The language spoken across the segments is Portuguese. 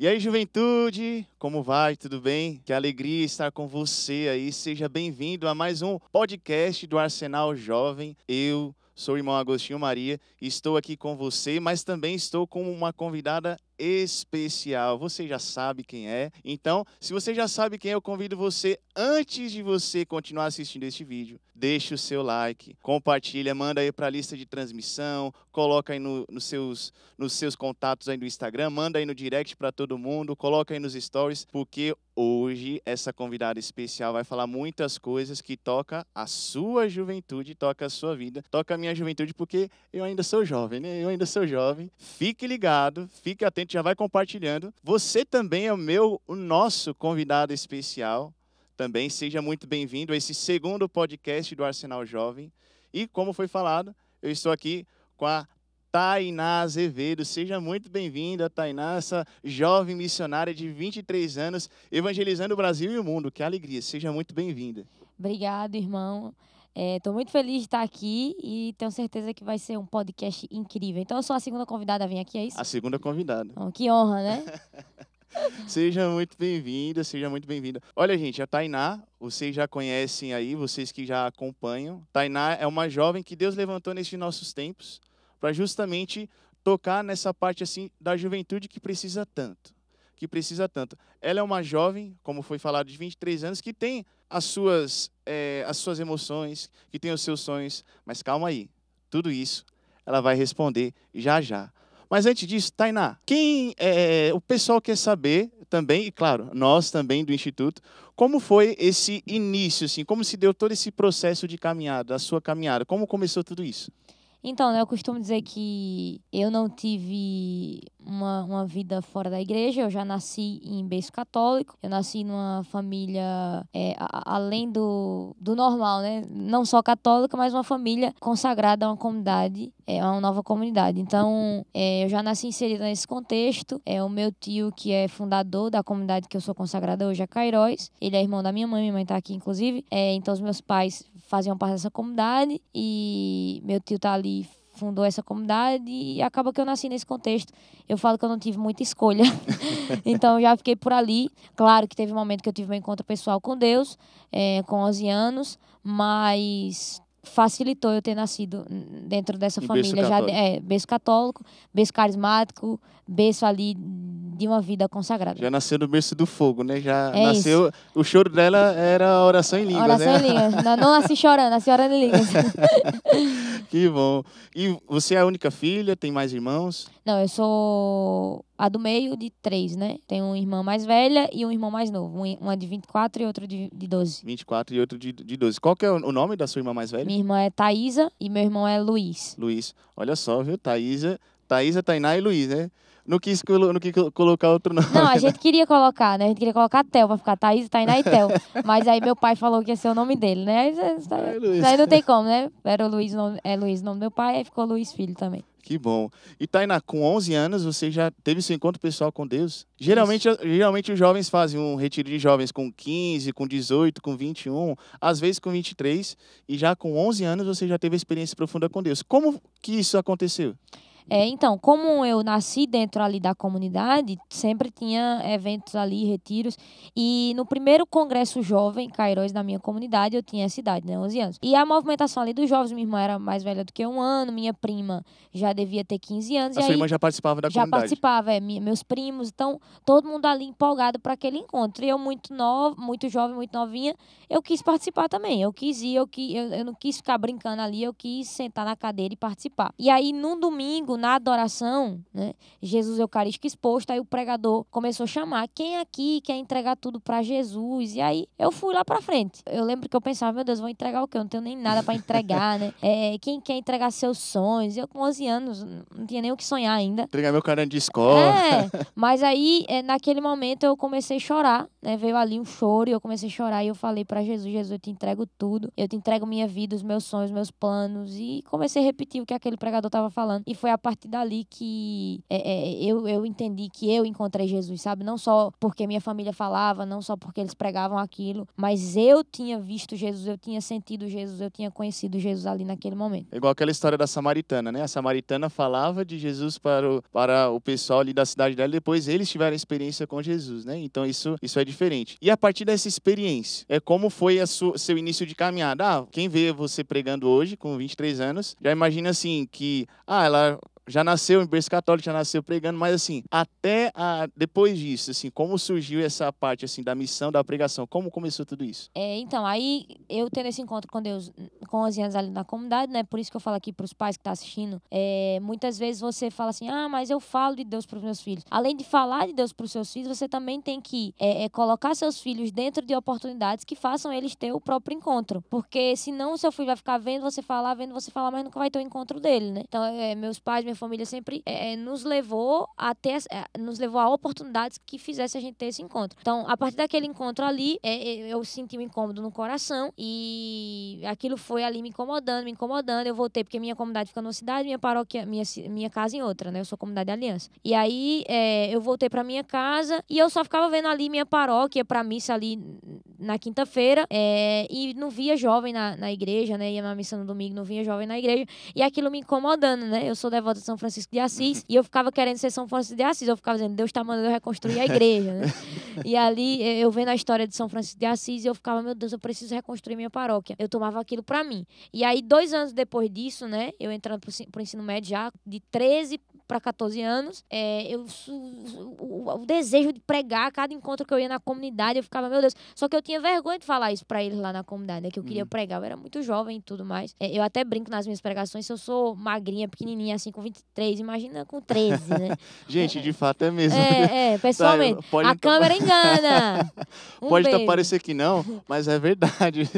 E aí, juventude, como vai? Tudo bem? Que alegria estar com você aí. Seja bem-vindo a mais um podcast do Arsenal Jovem. Eu sou o irmão Agostinho Maria estou aqui com você, mas também estou com uma convidada especial. Você já sabe quem é. Então, se você já sabe quem é, eu convido você, antes de você continuar assistindo este vídeo, deixe o seu like, compartilha, manda aí para a lista de transmissão, coloca aí no, nos, seus, nos seus contatos aí no Instagram, manda aí no direct para todo mundo, coloca aí nos stories, porque hoje essa convidada especial vai falar muitas coisas que toca a sua juventude, toca a sua vida, toca a minha juventude, porque eu ainda sou jovem, né? Eu ainda sou jovem. Fique ligado, fique atento já vai compartilhando. Você também é o meu, o nosso convidado especial. Também seja muito bem-vindo a esse segundo podcast do Arsenal Jovem. E como foi falado, eu estou aqui com a Tainá Azevedo. Seja muito bem-vinda, Tainá, essa jovem missionária de 23 anos, evangelizando o Brasil e o mundo. Que alegria. Seja muito bem-vinda. Obrigado, irmão. Estou é, muito feliz de estar aqui e tenho certeza que vai ser um podcast incrível. Então, eu sou a segunda convidada a vir aqui, é isso? A segunda convidada. Oh, que honra, né? seja muito bem-vinda, seja muito bem-vinda. Olha, gente, a Tainá, vocês já conhecem aí, vocês que já acompanham. Tainá é uma jovem que Deus levantou nesses nossos tempos para justamente tocar nessa parte assim da juventude que precisa tanto. Que precisa tanto. Ela é uma jovem, como foi falado, de 23 anos, que tem as suas, é, as suas emoções, que tem os seus sonhos. Mas calma aí, tudo isso ela vai responder já já. Mas antes disso, Tainá, quem é, o pessoal quer saber também, e claro, nós também do Instituto, como foi esse início, assim, como se deu todo esse processo de caminhada, a sua caminhada, como começou tudo isso? Então, né, eu costumo dizer que eu não tive uma, uma vida fora da igreja, eu já nasci em berço católico, eu nasci numa família é, a, além do, do normal, né? Não só católica, mas uma família consagrada a uma comunidade, é, a uma nova comunidade. Então, é, eu já nasci inserida nesse contexto. É o meu tio, que é fundador da comunidade que eu sou consagrada hoje, é Cairóis. Ele é irmão da minha mãe, minha mãe está aqui, inclusive. É, então, os meus pais faziam parte dessa comunidade e meu tio tá ali fundou essa comunidade e acaba que eu nasci nesse contexto. Eu falo que eu não tive muita escolha. então já fiquei por ali. Claro que teve um momento que eu tive um encontro pessoal com Deus, é, com 11 anos, mas facilitou eu ter nascido dentro dessa família já é berço católico, berço carismático, berço ali de uma vida consagrada. Já nasceu no berço do fogo, né? Já é nasceu. Isso. O choro dela era oração em línguas, oração né? em línguas. Não, não nasci chorando, nasci orando em línguas. que bom. E você é a única filha? Tem mais irmãos? Não, eu sou a do meio de três, né? Tem uma irmã mais velha e um irmão mais novo. Uma de 24 e outro de, de 12. 24 e outro de, de 12. Qual que é o nome da sua irmã mais velha? Minha irmã é Thaisa e meu irmão é Luiz. Luiz. Olha só, viu? Thaisa, Thaisa, Tainá e Luiz, né? não quis, não quis colocar outro nome. Não, a gente queria colocar, né? A gente queria colocar Tel, pra ficar Thaís, Tainá e Tel. Mas aí meu pai falou que ia ser o nome dele, né? Aí, aí, aí não tem como, né? Era o Luiz, é Luiz o nome do meu pai, aí ficou Luiz Filho também. Que bom. E Tainá, com 11 anos, você já teve seu encontro pessoal com Deus? Geralmente, geralmente os jovens fazem um retiro de jovens com 15, com 18, com 21, às vezes com 23, e já com 11 anos você já teve experiência profunda com Deus. Como que isso aconteceu? É, então, como eu nasci dentro ali da comunidade, sempre tinha eventos ali, retiros. E no primeiro congresso jovem, Cairóis, da minha comunidade, eu tinha essa idade, né? 11 anos. E a movimentação ali dos jovens, minha irmã era mais velha do que um ano, minha prima já devia ter 15 anos. A sua irmã já participava da já comunidade? Já participava, é, meus primos. Então, todo mundo ali empolgado para aquele encontro. E eu, muito nova, muito jovem, muito novinha, eu quis participar também. Eu quis ir, eu, quis, eu, eu não quis ficar brincando ali, eu quis sentar na cadeira e participar. E aí, num domingo, na adoração, né, Jesus Eucarístico exposto, aí o pregador começou a chamar quem aqui quer entregar tudo para Jesus. E aí eu fui lá para frente. Eu lembro que eu pensava, meu Deus, vou entregar o quê? Eu não tenho nem nada para entregar, né? É, quem quer entregar seus sonhos? Eu com 11 anos, não tinha nem o que sonhar ainda. Entregar meu caderno de escola. É, mas aí, é, naquele momento, eu comecei a chorar, né? Veio ali um choro e eu comecei a chorar e eu falei para Jesus, Jesus, eu te entrego tudo. Eu te entrego minha vida, os meus sonhos, meus planos. E comecei a repetir o que aquele pregador estava falando. E foi a partir dali que é, é, eu, eu entendi que eu encontrei Jesus, sabe? Não só porque minha família falava, não só porque eles pregavam aquilo, mas eu tinha visto Jesus, eu tinha sentido Jesus, eu tinha conhecido Jesus ali naquele momento. É igual aquela história da samaritana, né? A samaritana falava de Jesus para o, para o pessoal ali da cidade dela, depois eles tiveram experiência com Jesus, né? Então isso, isso é diferente. E a partir dessa experiência, é como foi a sua, seu início de caminhada? Ah, quem vê você pregando hoje, com 23 anos, já imagina assim que, ah, ela já nasceu em berço católico, já nasceu pregando, mas assim, até a, depois disso, assim, como surgiu essa parte assim da missão da pregação? Como começou tudo isso? É, então, aí eu tendo esse encontro com Deus com 11 anos ali na comunidade, né? Por isso que eu falo aqui para os pais que estão tá assistindo, é, muitas vezes você fala assim: "Ah, mas eu falo de Deus para os meus filhos". Além de falar de Deus para os seus filhos, você também tem que é, é, colocar seus filhos dentro de oportunidades que façam eles ter o próprio encontro, porque senão o seu filho vai ficar vendo você falar, vendo você falar, mas nunca vai ter o encontro dele, né? Então, é, meus pais, minha família sempre é, nos levou a ter, é, nos levou a oportunidades que fizesse a gente ter esse encontro. Então, a partir daquele encontro ali, é, é, eu senti um incômodo no coração e aquilo foi ali me incomodando, me incomodando. Eu voltei porque minha comunidade fica numa cidade, minha paróquia, minha, minha casa em outra, né? Eu sou comunidade de aliança. E aí é, eu voltei para minha casa e eu só ficava vendo ali minha paróquia para missa ali na quinta-feira é, e não via jovem na, na igreja, né? Ia na missa no domingo, não via jovem na igreja e aquilo me incomodando, né? Eu sou devota de São Francisco de Assis e eu ficava querendo ser São Francisco de Assis. Eu ficava dizendo, Deus está mandando eu reconstruir a igreja, né? e ali eu vendo a história de São Francisco de Assis e eu ficava, meu Deus, eu preciso reconstruir minha paróquia. Eu tomava aquilo para mim. E aí, dois anos depois disso, né? Eu entrando pro, pro ensino médio já, de 13 para 14 anos, é, eu, o, o, desejo de pregar, cada encontro que eu ia na comunidade, eu ficava, meu Deus. Só que eu tinha vergonha de falar isso para eles lá na comunidade, né, que eu queria uhum. pregar. Eu era muito jovem e tudo mais. É, eu até brinco nas minhas pregações, se eu sou magrinha, pequenininha, assim, com 23, imagina com 13, né? Gente, de fato é mesmo. É, é pessoalmente. Tá, a câmera engana. Um pode até parecer que não, mas é verdade.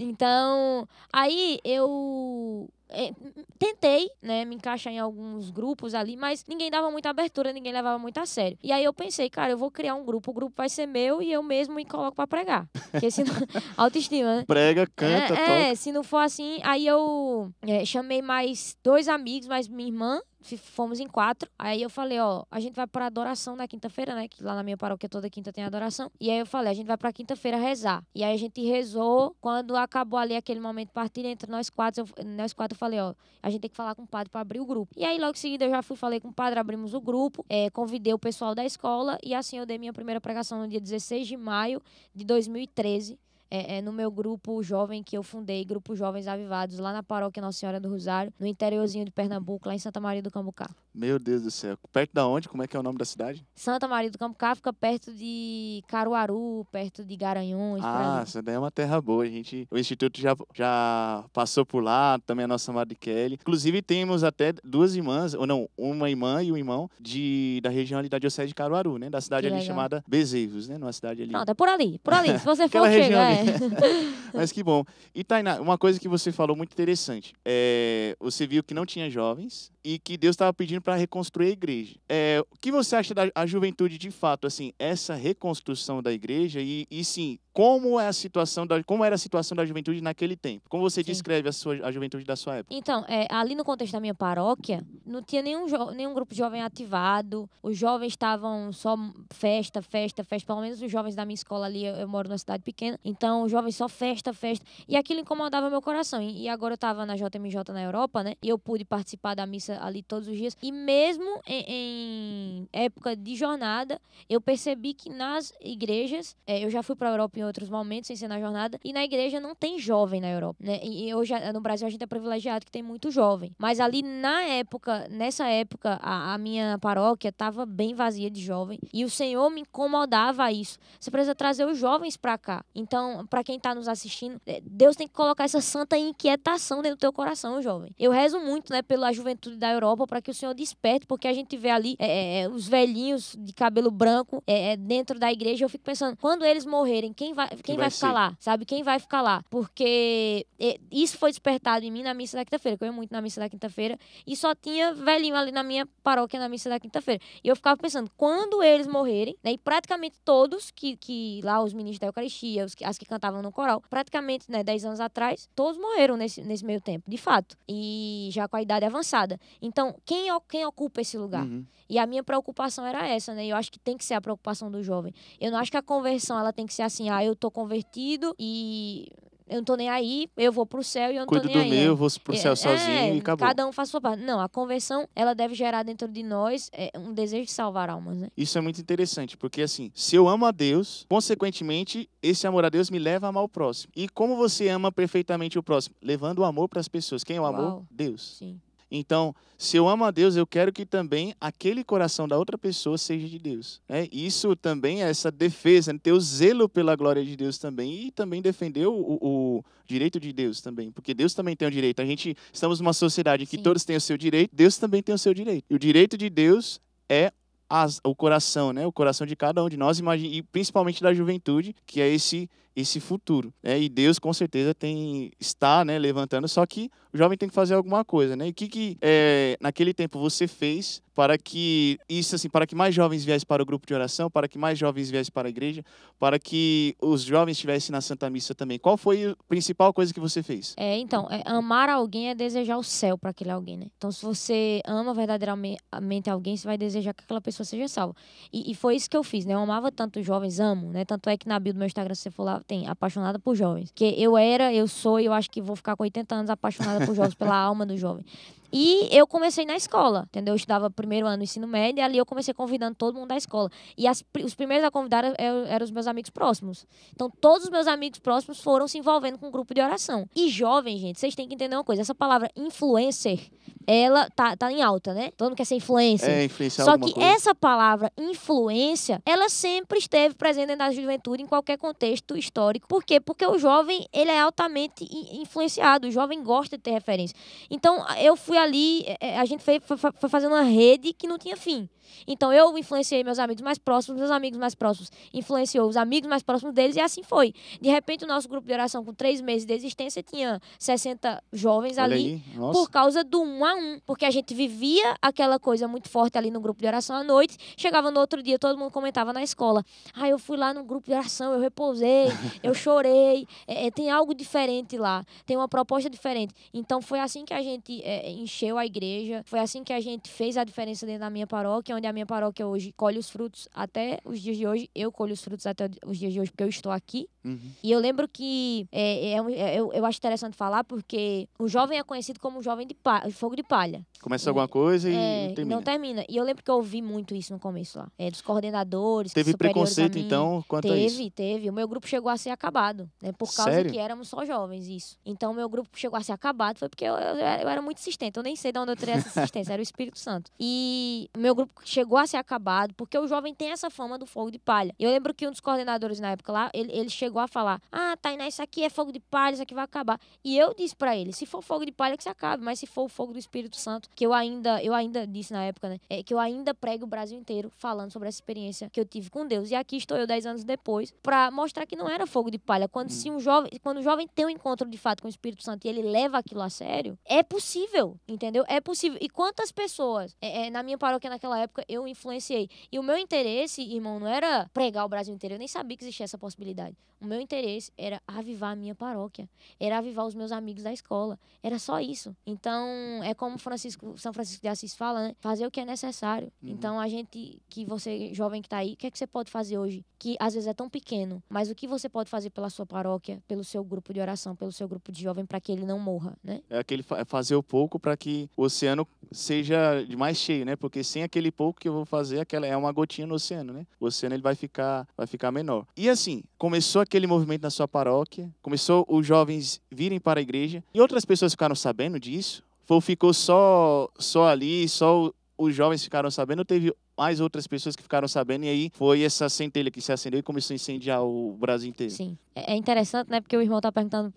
então, aí eu é, tentei, né, me encaixar em alguns grupos ali, mas ninguém dava muita abertura, ninguém levava muito a sério. E aí eu pensei, cara, eu vou criar um grupo, o grupo vai ser meu e eu mesmo me coloco para pregar. Porque se não... autoestima, né? Prega, canta, é, é, se não for assim, aí eu é, chamei mais dois amigos, mais minha irmã, fomos em quatro. Aí eu falei, ó, a gente vai pra adoração na quinta-feira, né? Que lá na minha paróquia toda quinta tem adoração. E aí eu falei, a gente vai pra quinta-feira rezar. E aí a gente rezou. Quando acabou ali aquele momento de partilha entre nós quatro, eu, nós quatro eu falei, ó, a gente tem que falar com o padre pra abrir o grupo. E aí logo em seguida eu já fui, falei com o padre, abrimos o grupo, é, convidei o pessoal da escola e assim eu dei minha primeira pregação no dia 16 de maio de 2013 é, é, no meu grupo jovem que eu fundei, Grupo Jovens Avivados, lá na paróquia Nossa Senhora do Rosário, no interiorzinho de Pernambuco, lá em Santa Maria do Cambucá. Meu Deus do céu. Perto da onde? Como é que é o nome da cidade? Santa Maria do Cambucá fica perto de Caruaru, perto de Garanhuns. Ah, essa daí é uma terra boa. A gente, o Instituto já, já passou por lá, também a nossa Madre Kelly. Inclusive, temos até duas irmãs, ou não, uma irmã e um irmão de, da região ali da Diocese de Caruaru, né? Da cidade que ali legal. chamada Bezerros, né? Numa cidade ali. Pronto, é por ali, por ali. Se você for, chega. É. Mas que bom. E Tainá, uma coisa que você falou muito interessante. É, você viu que não tinha jovens, e que Deus estava pedindo para reconstruir a igreja. É, o que você acha da juventude de fato, assim, essa reconstrução da igreja e, e sim, como é a situação da, como era a situação da juventude naquele tempo? Como você sim. descreve a sua a juventude da sua época? Então, é, ali no contexto da minha paróquia, não tinha nenhum, nenhum grupo de jovem ativado. Os jovens estavam só festa, festa, festa. Pelo menos os jovens da minha escola ali, eu, eu moro numa cidade pequena. Então, os jovens só festa, festa. E aquilo incomodava meu coração. E, agora eu estava na JMJ na Europa, né? E eu pude participar da missa ali todos os dias. E mesmo em, em época de jornada, eu percebi que nas igrejas, é, eu já fui para a Europa em outros momentos, sem ser na jornada, e na igreja não tem jovem na Europa. Né? E hoje no Brasil a gente é privilegiado que tem muito jovem. Mas ali na época, nessa época, a, a minha paróquia estava bem vazia de jovem. E o Senhor me incomodava isso. Você precisa trazer os jovens para cá. Então, para quem está nos assistindo, é, Deus tem que colocar essa santa inquietação dentro do teu coração, jovem. Eu rezo muito, né, pela juventude da Europa para que o Senhor desperte, porque a gente vê ali é, é, é, os velhinhos de cabelo branco é, é, dentro da igreja. Eu fico pensando, quando eles morrerem, quem vai, quem vai, vai ficar lá? Sabe? Quem vai ficar lá? Porque isso foi despertado em mim na missa da quinta-feira, que eu ia muito na missa da quinta-feira, e só tinha velhinho ali na minha paróquia na missa da quinta-feira. E eu ficava pensando, quando eles morrerem, né, e praticamente todos que, que lá, os ministros da Eucaristia, os, as, que cantavam no coral. Praticamente, né, 10 anos atrás, todos morreram nesse, nesse meio tempo, de fato. E já com a idade avançada. Então, quem, quem ocupa esse lugar? Uhum. E a minha preocupação era essa, né? Eu acho que tem que ser a preocupação do jovem. Eu não acho que a conversão ela tem que ser assim, ah, eu tô convertido e eu não tô nem aí, eu vou pro céu e eu não Cuido tô nem do aí. meu, eu vou pro céu é, sozinho é, e acabou. Cada um faz sua parte. Não, a conversão, ela deve gerar dentro de nós é, um desejo de salvar almas, né? Isso é muito interessante, porque assim, se eu amo a Deus, consequentemente, esse amor a Deus me leva a amar o próximo. E como você ama perfeitamente o próximo? Levando o amor para as pessoas. Quem é o Uau. amor? Deus. Sim. Então, se eu amo a Deus, eu quero que também aquele coração da outra pessoa seja de Deus. É, isso também é essa defesa, né? ter o zelo pela glória de Deus também e também defender o, o, direito de Deus também, porque Deus também tem o direito. A gente estamos numa sociedade que Sim. todos têm o seu direito, Deus também tem o seu direito. E o direito de Deus é as, o coração, né? O coração de cada um de nós, e principalmente da juventude, que é esse esse futuro. Né? E Deus com certeza tem está né, levantando, só que o jovem tem que fazer alguma coisa. Né? E o que, que é, naquele tempo você fez para que isso assim, para que mais jovens viessem para o grupo de oração, para que mais jovens viessem para a igreja, para que os jovens estivessem na Santa Missa também. Qual foi a principal coisa que você fez? É, então, é, amar alguém é desejar o céu para aquele alguém, né? Então, se você ama verdadeiramente alguém, você vai desejar que aquela pessoa seja salva. E, e foi isso que eu fiz, né? Eu amava tanto os jovens, amo, né? Tanto é que na bio do meu Instagram, se você for lá, tem apaixonada por jovens. Que eu era, eu sou e eu acho que vou ficar com 80 anos apaixonada por jovens, pela alma do jovem. E eu comecei na escola, entendeu? Eu estudava primeiro ano ensino médio e ali eu comecei convidando todo mundo da escola. E as, os primeiros a convidar eram, eram os meus amigos próximos. Então, todos os meus amigos próximos foram se envolvendo com um grupo de oração. E jovem, gente, vocês têm que entender uma coisa. Essa palavra influencer, ela tá, tá em alta, né? Todo mundo quer ser influencer. É, influenciar Só que coisa. essa palavra influência, ela sempre esteve presente na juventude em qualquer contexto histórico. Por quê? Porque o jovem, ele é altamente influenciado. O jovem gosta de ter referência. Então, eu fui ali, é, é, a gente foi, foi, foi fazendo uma rede que não tinha fim. Então eu influenciei meus amigos mais próximos, meus amigos mais próximos influenciou os amigos mais próximos deles e assim foi. De repente o nosso grupo de oração com três meses de existência tinha 60 jovens Olha ali por causa do um a um, porque a gente vivia aquela coisa muito forte ali no grupo de oração à noite. Chegava no outro dia todo mundo comentava na escola: "Ah, eu fui lá no grupo de oração, eu repousei, eu chorei, é, é, tem algo diferente lá, tem uma proposta diferente". Então foi assim que a gente é, encheu a igreja, foi assim que a gente fez a diferença dentro da minha paróquia onde a minha paróquia hoje colhe os frutos até os dias de hoje. Eu colho os frutos até os dias de hoje porque eu estou aqui. Uhum. E eu lembro que é, é, é, eu, eu acho interessante falar porque o jovem é conhecido como jovem de, palha, fogo de palha. Começa alguma coisa e é, não termina. Não termina. E eu lembro que eu ouvi muito isso no começo lá. É, dos coordenadores. Teve preconceito, então, quanto teve, a isso? Teve, teve. O meu grupo chegou a ser acabado. Né, por causa Sério? que éramos só jovens, isso. Então, o meu grupo chegou a ser acabado foi porque eu, eu, eu era muito insistente. Eu nem sei de onde eu teria essa assistência. era o Espírito Santo. E o meu grupo chegou a ser acabado porque o jovem tem essa fama do fogo de palha. Eu lembro que um dos coordenadores na época lá, ele, ele chegou a falar: Ah, Tainá, isso aqui é fogo de palha, isso aqui vai acabar. E eu disse para ele: se for fogo de palha, que se acabe, mas se for o fogo do Espírito Santo, que eu ainda, eu ainda disse na época, né? É, que eu ainda prego o Brasil inteiro falando sobre essa experiência que eu tive com Deus. E aqui estou eu dez anos depois para mostrar que não era fogo de palha. Quando hum. se um jovem, quando o jovem tem um encontro de fato com o Espírito Santo e ele leva aquilo a sério, é possível, entendeu? É possível. E quantas pessoas é, é, na minha paróquia naquela época eu influenciei? E o meu interesse, irmão, não era pregar o Brasil inteiro. Eu nem sabia que existia essa possibilidade. O meu interesse era avivar a minha paróquia, era avivar os meus amigos da escola. Era só isso. Então, é como Francisco, São Francisco de Assis fala, né? Fazer o que é necessário. Uhum. Então, a gente, que você, jovem que está aí, o que é que você pode fazer hoje? Que às vezes é tão pequeno, mas o que você pode fazer pela sua paróquia, pelo seu grupo de oração, pelo seu grupo de jovem, para que ele não morra, né? É aquele é fazer o pouco para que o oceano seja de mais cheio, né? Porque sem aquele pouco que eu vou fazer, aquela é uma gotinha no oceano, né? O oceano ele vai ficar, vai ficar menor. E assim, começou aquele movimento na sua paróquia, começou os jovens virem para a igreja e outras pessoas ficaram sabendo disso. Ou ficou só só ali, só os jovens ficaram sabendo, teve mais outras pessoas que ficaram sabendo, e aí foi essa centelha que se acendeu e começou a incendiar o Brasil inteiro. Sim. É, é interessante, né? Porque o irmão tá perguntando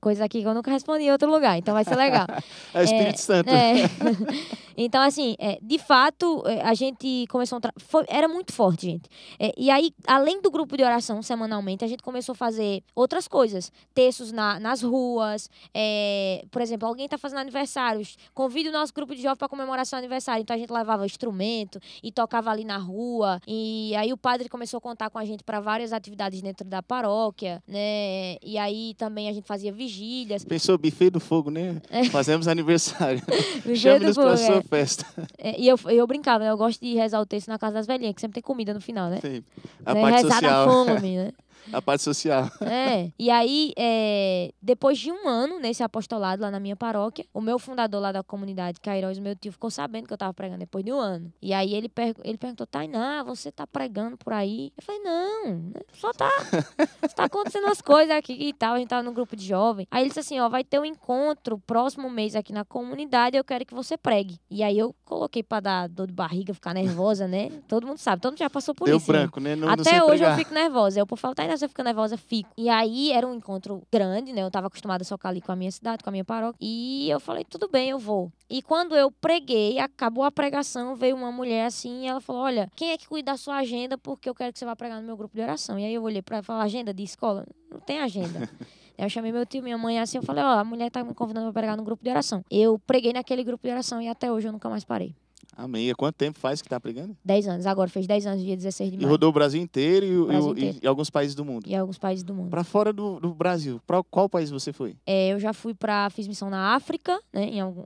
coisas aqui que eu nunca respondi em outro lugar, então vai ser legal. é o Espírito é, Santo. É. então, assim, é, de fato, é, a gente começou. Tra... Foi, era muito forte, gente. É, e aí, além do grupo de oração semanalmente, a gente começou a fazer outras coisas. Textos na, nas ruas. por exemplo, alguém tá fazendo aniversários. Convida o nosso grupo de jovens para comemorar seu aniversário. Então a gente levava instrumento e tocava tocava ali na rua. E aí o padre começou a contar com a gente para várias atividades dentro da paróquia, né? E aí também a gente fazia vigílias. Pensou buffet do fogo, né? É. Fazemos aniversário. Chame-nos do para a sua é. festa. É, E eu, eu brincava, né? Eu gosto de rezar o texto na casa das velhinhas, que sempre tem comida no final, né? Sim. A Né? parte rezar social. da fome, né? A parte social. É. E aí, é, depois de um ano nesse apostolado lá na minha paróquia, o meu fundador lá da comunidade, Cairóis, meu tio, ficou sabendo que eu tava pregando depois de um ano. E aí ele, per ele perguntou, Tainá, você tá pregando por aí? Eu falei, não, né, só tá, tá acontecendo as coisas aqui e tal. A gente tava num grupo de jovem. Aí ele disse assim, ó, vai ter um encontro próximo mês aqui na comunidade, eu quero que você pregue. E aí eu coloquei pra dar dor de barriga, ficar nervosa, né? Todo mundo sabe, todo mundo já passou por Deu isso. né? branco, né? Não, não Até hoje pregar. eu fico nervosa. Aí o povo fala, Tainá, você fica nervosa? Fico. E aí era um encontro grande, né? Eu tava acostumada a socar ali com a minha cidade, com a minha paróquia. E eu falei, tudo bem, eu vou. E quando eu preguei, acabou a pregação, veio uma mulher assim e ela falou: Olha, quem é que cuida da sua agenda? Porque eu quero que você vá pregar no meu grupo de oração. E aí eu olhei pra ela e falei: Agenda de escola? Não tem agenda. Aí Eu chamei meu tio, minha mãe assim, eu falei, ó, a mulher tá me convidando pra pregar no grupo de oração. Eu preguei naquele grupo de oração e até hoje eu nunca mais parei. Amém. Há quanto tempo faz que tá pregando? 10 anos, agora fez 10 anos, dia 16 de E maio. rodou o Brasil inteiro e, Brasil e o- e- inteiro. e alguns países do mundo. E alguns países do mundo. Pra fora do, do Brasil, pra qual país você foi? É, eu já fui pra. Fiz missão na África, né? Em algum,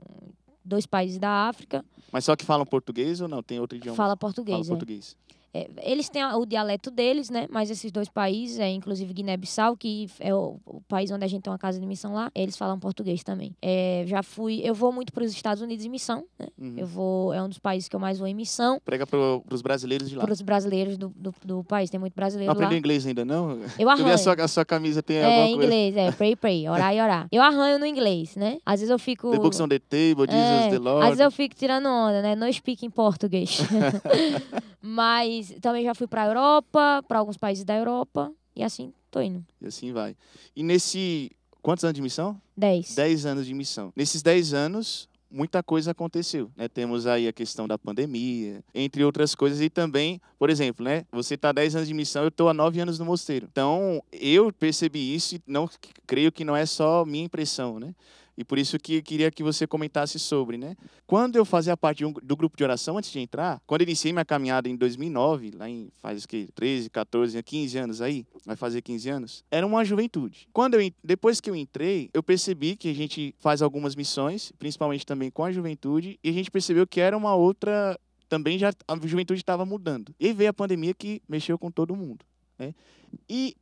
dois países da África. Mas só que falam português ou não? Tem outro idioma? Fala Fala português. é. português. É, eles têm o dialeto deles, né? Mas esses dois países, é, inclusive Guiné-Bissau, que é o, o país onde a gente tem uma casa de missão lá, eles falam português também. É, já fui. Eu vou muito para os Estados Unidos em missão, né? Uhum. Eu vou. É um dos países que eu mais vou em missão. Prega pro, pros brasileiros de lá. Para os brasileiros do, do, do país. Tem muito Não brasileiro lá. aprendeu inglês ainda, não? Eu arranho. a sua, a sua camisa tem É, alguma coisa? inglês, é. Pray, pray. Orar e orar. Eu arranho no inglês, né? Às vezes eu fico. The books on the table, Jesus É, the Às Lord. vezes eu fico tirando onda, né? No speak em português. Mas também já fui pra Europa, pra alguns países da Europa. E assim, tô indo. E assim vai. E nesse... Quantos anos de missão? Dez. 10 anos de missão. Nesses 10 anos, muita coisa aconteceu. Né? Temos aí a questão da pandemia, entre outras coisas. E também, por exemplo, né? você está 10 anos de missão, eu estou há 9 anos no mosteiro. Então, eu percebi isso e não creio que não é só minha impressão. Né? E por isso que queria que você comentasse sobre, né? Quando eu fazia parte um- do grupo de oração, antes de entrar, quando eu iniciei minha caminhada em 2009, lá em, faz o quê? 13, 14, 15 anos aí, vai fazer 15 anos, era uma juventude. Quando eu, depois que eu entrei, eu percebi que a gente faz algumas missões, principalmente também com a juventude, e a gente percebeu que era uma outra, também já a juventude estava mudando. E veio a pandemia que mexeu com todo mundo, né? E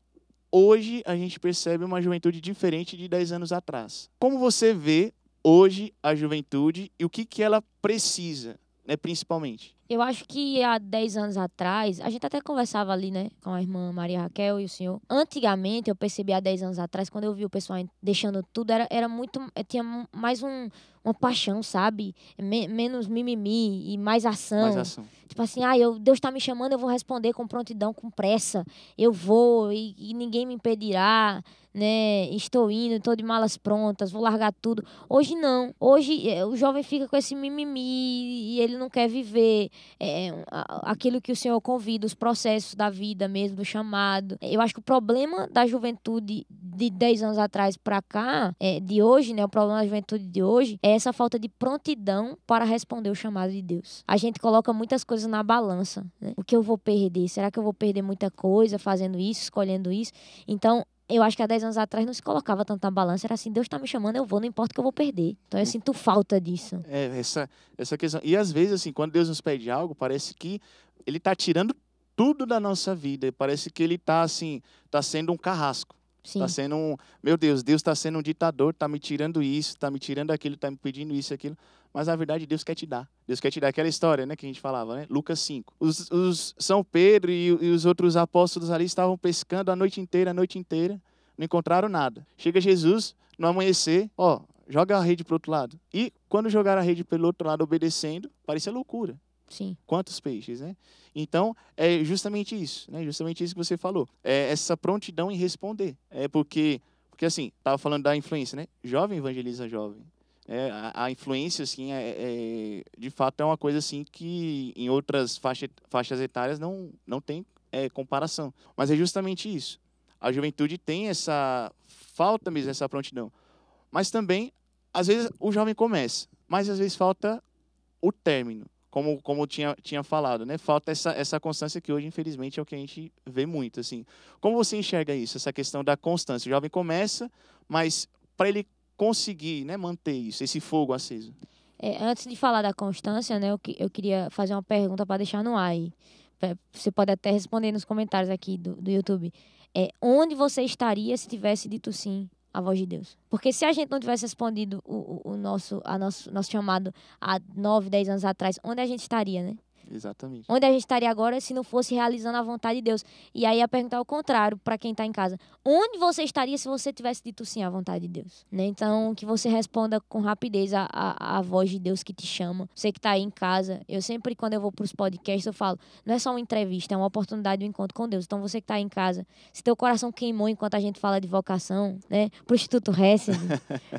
hoje a gente percebe uma juventude diferente de 10 anos atrás. Como você vê hoje a juventude e o que, que ela precisa, né, principalmente? Eu acho que há 10 anos atrás, a gente até conversava ali, né, com a irmã Maria Raquel e o senhor. Antigamente, eu percebi há 10 anos atrás, quando eu vi o pessoal deixando tudo, era, era muito. eh, Tinha mais um, uma paixão, sabe? Me- menos mimimi e mais ação. Mais ação. Tipo assim, ah, eu, Deus está me chamando, eu vou responder com prontidão, com pressa. Eu vou e, e ninguém me impedirá, né? Estou indo, estou de malas prontas, vou largar tudo. Hoje não. Hoje eh, o jovem fica com esse mimimi e ele não quer viver é, aquilo que o Senhor convida, os processos da vida mesmo, do chamado. Eu acho que o problema da juventude de 10 anos atrás para cá, é, de hoje, né? O problema da juventude de hoje é essa falta de prontidão para responder o chamado de Deus. A gente coloca muitas coisas na balança. Né? O que eu vou perder? Será que eu vou perder muita coisa fazendo isso, escolhendo isso? Então, eu acho que há 10 anos atrás não se colocava tanto na balança. Era assim, Deus está me chamando, eu vou, não importa o que eu vou perder. Então, eu sinto falta disso. É, essa, essa questão. E às vezes, assim, quando Deus nos pede algo, parece que Ele está tirando tudo da nossa vida. Parece que Ele está, assim, está sendo um carrasco. Está sendo um. Meu Deus, Deus está sendo um ditador, está me tirando isso, está me tirando aquilo, está me pedindo isso e aquilo. Mas na verdade, Deus quer te dar. Deus quer te dar aquela história, né, que a gente falava, né? Lucas 5. Os, os São Pedro e, e os outros apóstolos ali estavam pescando a noite inteira, a noite inteira, não encontraram nada. Chega Jesus, no amanhecer, ó, joga a rede pro outro lado. E quando jogaram a rede pelo outro lado obedecendo, parecia loucura. Sim. Quantos peixes, né? Então, é justamente isso, né? Justamente isso que você falou. É essa prontidão em responder. É porque, porque assim, tava falando da influência, né? Jovem evangeliza jovem. É, a, a influência, assim, é, é- de fato é uma coisa assim que em outras faixa, faixas etárias não, não tem é, comparação. Mas é justamente isso. A juventude tem essa falta mesmo, essa prontidão. Mas também, às vezes, o jovem começa, mas às vezes falta o término. Como, como tinha, tinha falado, né? Falta essa, essa constância que hoje, infelizmente, é o que a gente vê muito, assim. Como você enxerga isso, essa questão da constância? O jovem começa, mas para ele conseguir né, manter isso, esse fogo aceso? É, antes de falar da constância, né, eu, eu queria fazer uma pergunta para deixar no ar aí. Você pode até responder nos comentários aqui do, do YouTube. É, onde você estaria se tivesse dito sim à voz de Deus? Porque se a gente não tivesse respondido o, o, o nosso, a nosso, nosso chamado há 9, 10 anos atrás, onde a gente estaria, né? Exatamente. Onde a gente estaria agora se não fosse realizando a vontade de Deus? E aí a perguntar o contrário para quem está em casa. Onde você estaria se você tivesse dito sim à vontade de Deus? Né? Então, que você responda com rapidez a, a, a voz de Deus que te chama. Você que está aí em casa, eu sempre, quando eu vou para os podcasts, eu falo, não é só uma entrevista, é uma oportunidade de um encontro com Deus. Então, você que está aí em casa, se teu coração queimou enquanto a gente fala de vocação, né? Para o Instituto Hesed,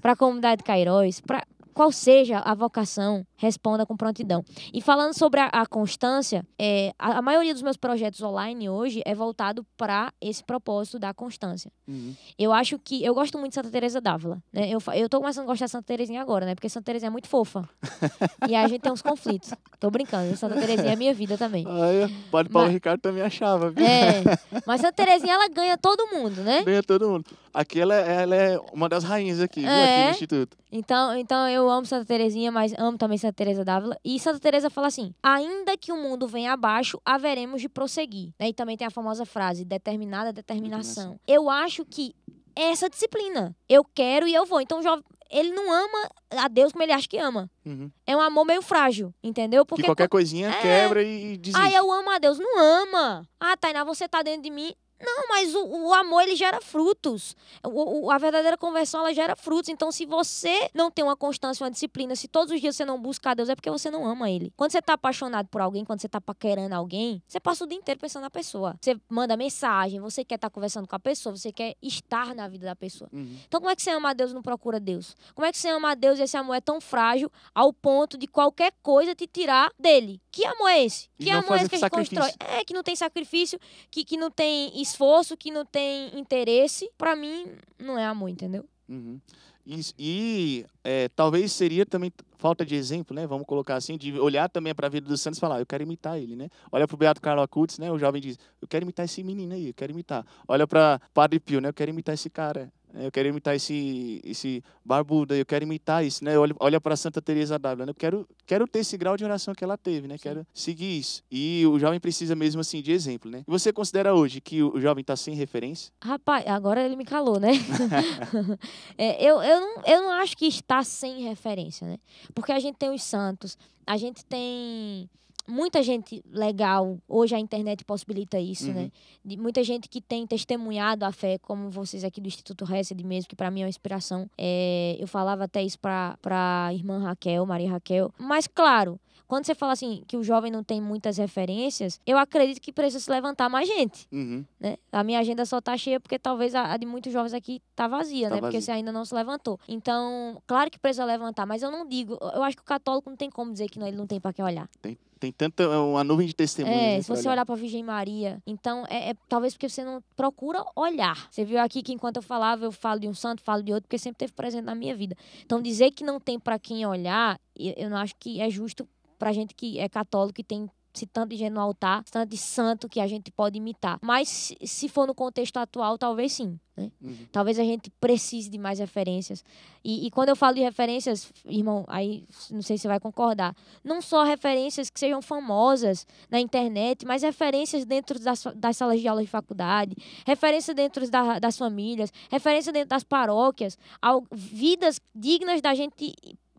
para a comunidade Cairóis, para qual seja a vocação, responda com prontidão. E falando sobre a, a constância, é, a, a, maioria dos meus projetos online hoje é voltado para esse propósito da constância. Uhum. Eu acho que. Eu gosto muito de Santa Teresa d'Ávila. Né? Eu, eu tô começando a gostar de Santa Teresinha agora, né? Porque Santa Teresinha é muito fofa. e aí a gente tem uns conflitos. Tô brincando, Santa Teresinha é minha vida também. Ah, Padre Paulo mas, Ricardo também achava, viu? É. Mas Santa Teresinha, ela ganha todo mundo, né? Ganha todo mundo. Aqui ela, ela é uma das rainhas aqui, viu? Aqui no é. Instituto. Então, então eu amo Santa Teresinha, mas amo também Santa Teresa d'Ávila. E Santa Teresa fala assim: ainda que o mundo venha abaixo, haveremos de prosseguir. Né? E também tem a famosa frase: determinada determinação. determinação. Eu acho que essa disciplina. Eu quero e eu vou. Então, jovem, ele não ama a Deus como ele acha que ama. Uhum. É um amor meio frágil, entendeu? Porque que qualquer coisinha é... quebra e desiste. Ah, eu amo a Deus. Não ama. Ah, Tainá, você tá dentro de mim. Não, mas o, o amor ele gera frutos. O, o, a verdadeira conversão ela gera frutos. Então, se você não tem uma constância, uma disciplina, se todos os dias você não busca a Deus, é porque você não ama Ele. Quando você está apaixonado por alguém, quando você está paquerando alguém, você passa o dia inteiro pensando na pessoa. Você manda mensagem, você quer estar tá conversando com a pessoa, você quer estar na vida da pessoa. Uhum. Então, como é que você ama a Deus e não procura Deus? Como é que você ama a Deus e esse amor é tão frágil ao ponto de qualquer coisa te tirar dele? Que amor é esse? Que amor é esse que a gente constrói? É, que não tem sacrifício, que, que não tem esforço, que não tem interesse. Para mim, não é amor, entendeu? Uhum. E, e é, talvez seria também falta de exemplo, né? Vamos colocar assim, de olhar também para a vida dos santos e falar, eu quero imitar ele, né? Olha para o Beato Carlos Acutis, né? O jovem diz, eu quero imitar esse menino aí, eu quero imitar. Olha para Padre Pio, né? Eu quero imitar esse cara. Eu quero imitar esse, esse barbudo, eu quero imitar isso, né? Olha, olha para Santa Teresa d'Ávila, né? Eu quero, quero ter esse grau de oração que ela teve, né? Sim. Quero seguir isso. E o jovem precisa mesmo assim de exemplo, né? E você considera hoje que o jovem está sem referência? Rapaz, agora ele me calou, né? é, eu, eu, não, eu não acho que está sem referência, né? Porque a gente tem os santos, a gente tem muita gente legal. Hoje a internet possibilita isso, né? uhum. né? De muita gente que tem testemunhado a fé, como vocês aqui do Instituto Hesed mesmo, que para mim é uma inspiração. É, eu falava até isso para a irmã Raquel, Maria Raquel. Mas, claro, quando você fala assim que o jovem não tem muitas referências, eu acredito que precisa se levantar mais gente. Uhum. Né? A minha agenda só tá cheia porque talvez a, de muitos jovens aqui tá vazia, tá né? Vazia. Porque você ainda não se levantou. Então, claro que precisa levantar, mas eu não digo. Eu acho que o católico não tem como dizer que não, ele não tem para que olhar. Tem tem tanta é uma nuvem de testemunhos. É, né, se você olhar para a Virgem Maria, então é, é, talvez porque você não procura olhar. Você viu aqui que enquanto eu falava, eu falo de um santo, falo de outro, porque sempre teve presente na minha vida. Então dizer que não tem para quem olhar, eu, eu não acho que é justo pra gente que é católico e tem se tanto de gente no altar, tanto de santo que a gente pode imitar. Mas se for no contexto atual, talvez sim. Né? Uhum. Talvez a gente precise de mais referências. E, e, quando eu falo de referências, irmão, aí não sei se você vai concordar, não só referências que sejam famosas na internet, mas referências dentro das, das salas de aula de faculdade, referências dentro da, das famílias, referências dentro das paróquias, ao, vidas dignas da gente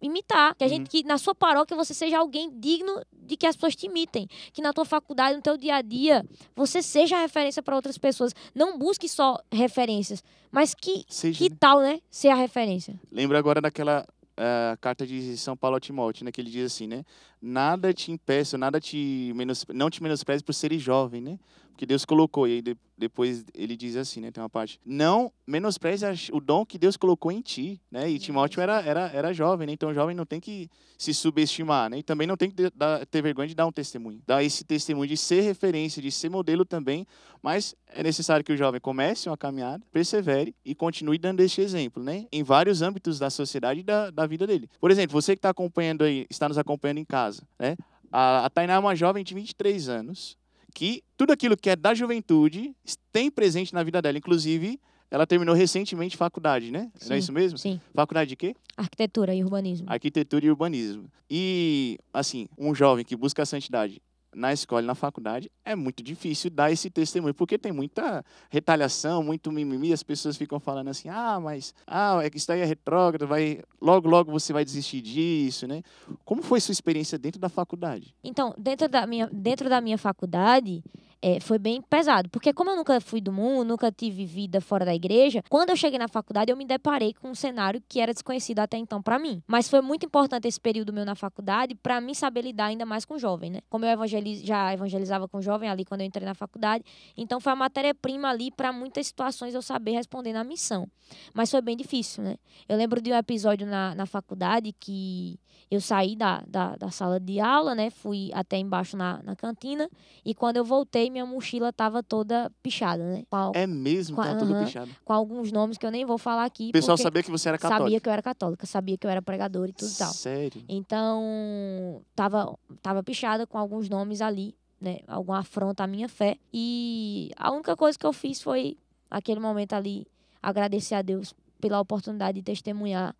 imitar. Que a gente, uhum. que na sua paróquia você seja alguém digno de que as pessoas te imitem. Que na tua faculdade, no teu dia a dia, você seja referência para outras pessoas. Não busque só referências, mas que, seja, que né? tal, né? Ser a referência. Lembra agora daquela uh, carta de São Paulo a Timóteo, né? Que ele diz assim, né? Nada te impeça, nada te menos, não te menospreze por seres jovem, né? Porque Deus colocou, e aí depois ele diz assim, né? Tem uma parte. Não menospreze o dom que Deus colocou em ti, né? E Timóteo era, era, era jovem, né? Então jovem não tem que se subestimar, né? E também não tem que ter vergonha de dar um testemunho. Dar esse testemunho de ser referência, de ser modelo também. Mas é necessário que o jovem comece uma caminhada, persevere e continue dando este exemplo, né? Em vários âmbitos da sociedade e da, da vida dele. Por exemplo, você que está acompanhando aí, está nos acompanhando em casa, né? A, a Tainá é uma jovem de 23 anos que tudo aquilo que é da juventude tem presente na vida dela. Inclusive, ela terminou recentemente faculdade, né? Sim, Não é isso mesmo? Sim. Faculdade de quê? Arquitetura e urbanismo. Arquitetura e urbanismo. E, assim, um jovem que busca a santidade na escola e na faculdade, é muito difícil dar esse testemunho, porque tem muita retaliação, muito mimimi, as pessoas ficam falando assim, ah, mas ah, é que isso daí é retrógrado, vai, logo, logo você vai desistir disso, né? Como foi sua experiência dentro da faculdade? Então, dentro da minha, dentro da minha faculdade, é, foi bem pesado. Porque como eu nunca fui do mundo, nunca tive vida fora da igreja, quando eu cheguei na faculdade, eu me deparei com um cenário que era desconhecido até então para mim. Mas foi muito importante esse período meu na faculdade para mim saber lidar ainda mais com jovem, né? Como eu evangeliz, já evangelizava com jovem ali quando eu entrei na faculdade, então foi a matéria-prima ali para muitas situações eu saber responder na missão. Mas foi bem difícil, né? Eu lembro de um episódio na, na faculdade que eu saí da, da, da, sala de aula, né? Fui até embaixo na, na cantina. E quando eu voltei, minha mochila tava toda pichada, né? É mesmo? Tá tudo pichado. Com alguns nomes que eu nem vou falar aqui. O pessoal sabia que você era católica? Sabia que eu era católica, sabia que eu era pregadora e tudo e tal. Sério? Então, tava, tava pichada com alguns nomes ali, né? Alguma afronta à minha fé. E a única coisa que eu fiz foi, aquele momento ali, agradecer a Deus pela oportunidade de testemunhar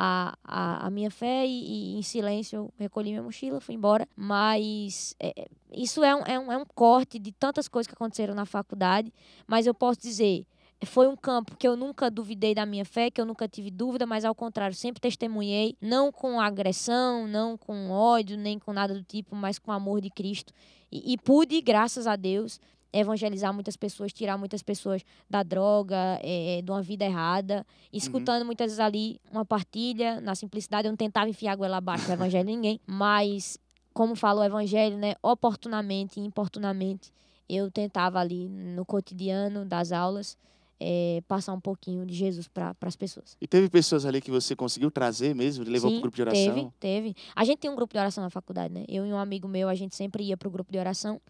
a, a, a minha fé e, e, em silêncio eu recolhi minha mochila, fui embora. Mas é, isso é um, é, um, é um corte de tantas coisas que aconteceram na faculdade, mas eu posso dizer foi um campo que eu nunca duvidei da minha fé, que eu nunca tive dúvida, mas ao contrário, sempre testemunhei, não com agressão, não com ódio, nem com nada do tipo, mas com amor de Cristo. E, e pude, graças a Deus, evangelizar muitas pessoas, tirar muitas pessoas da droga, é, de uma vida errada, escutando uhum. muitas vezes ali uma partilha, na simplicidade, eu não tentava enfiar a goela abaixo do evangelho de ninguém, mas, como fala o evangelho, né, oportunamente e importunamente, eu tentava ali no cotidiano das aulas, é, passar um pouquinho de Jesus para as pessoas. E teve pessoas ali que você conseguiu trazer mesmo, levou para o grupo de oração? Teve, teve. A gente tem um grupo de oração na faculdade, né? Eu e um amigo meu, a gente sempre ia para o grupo de oração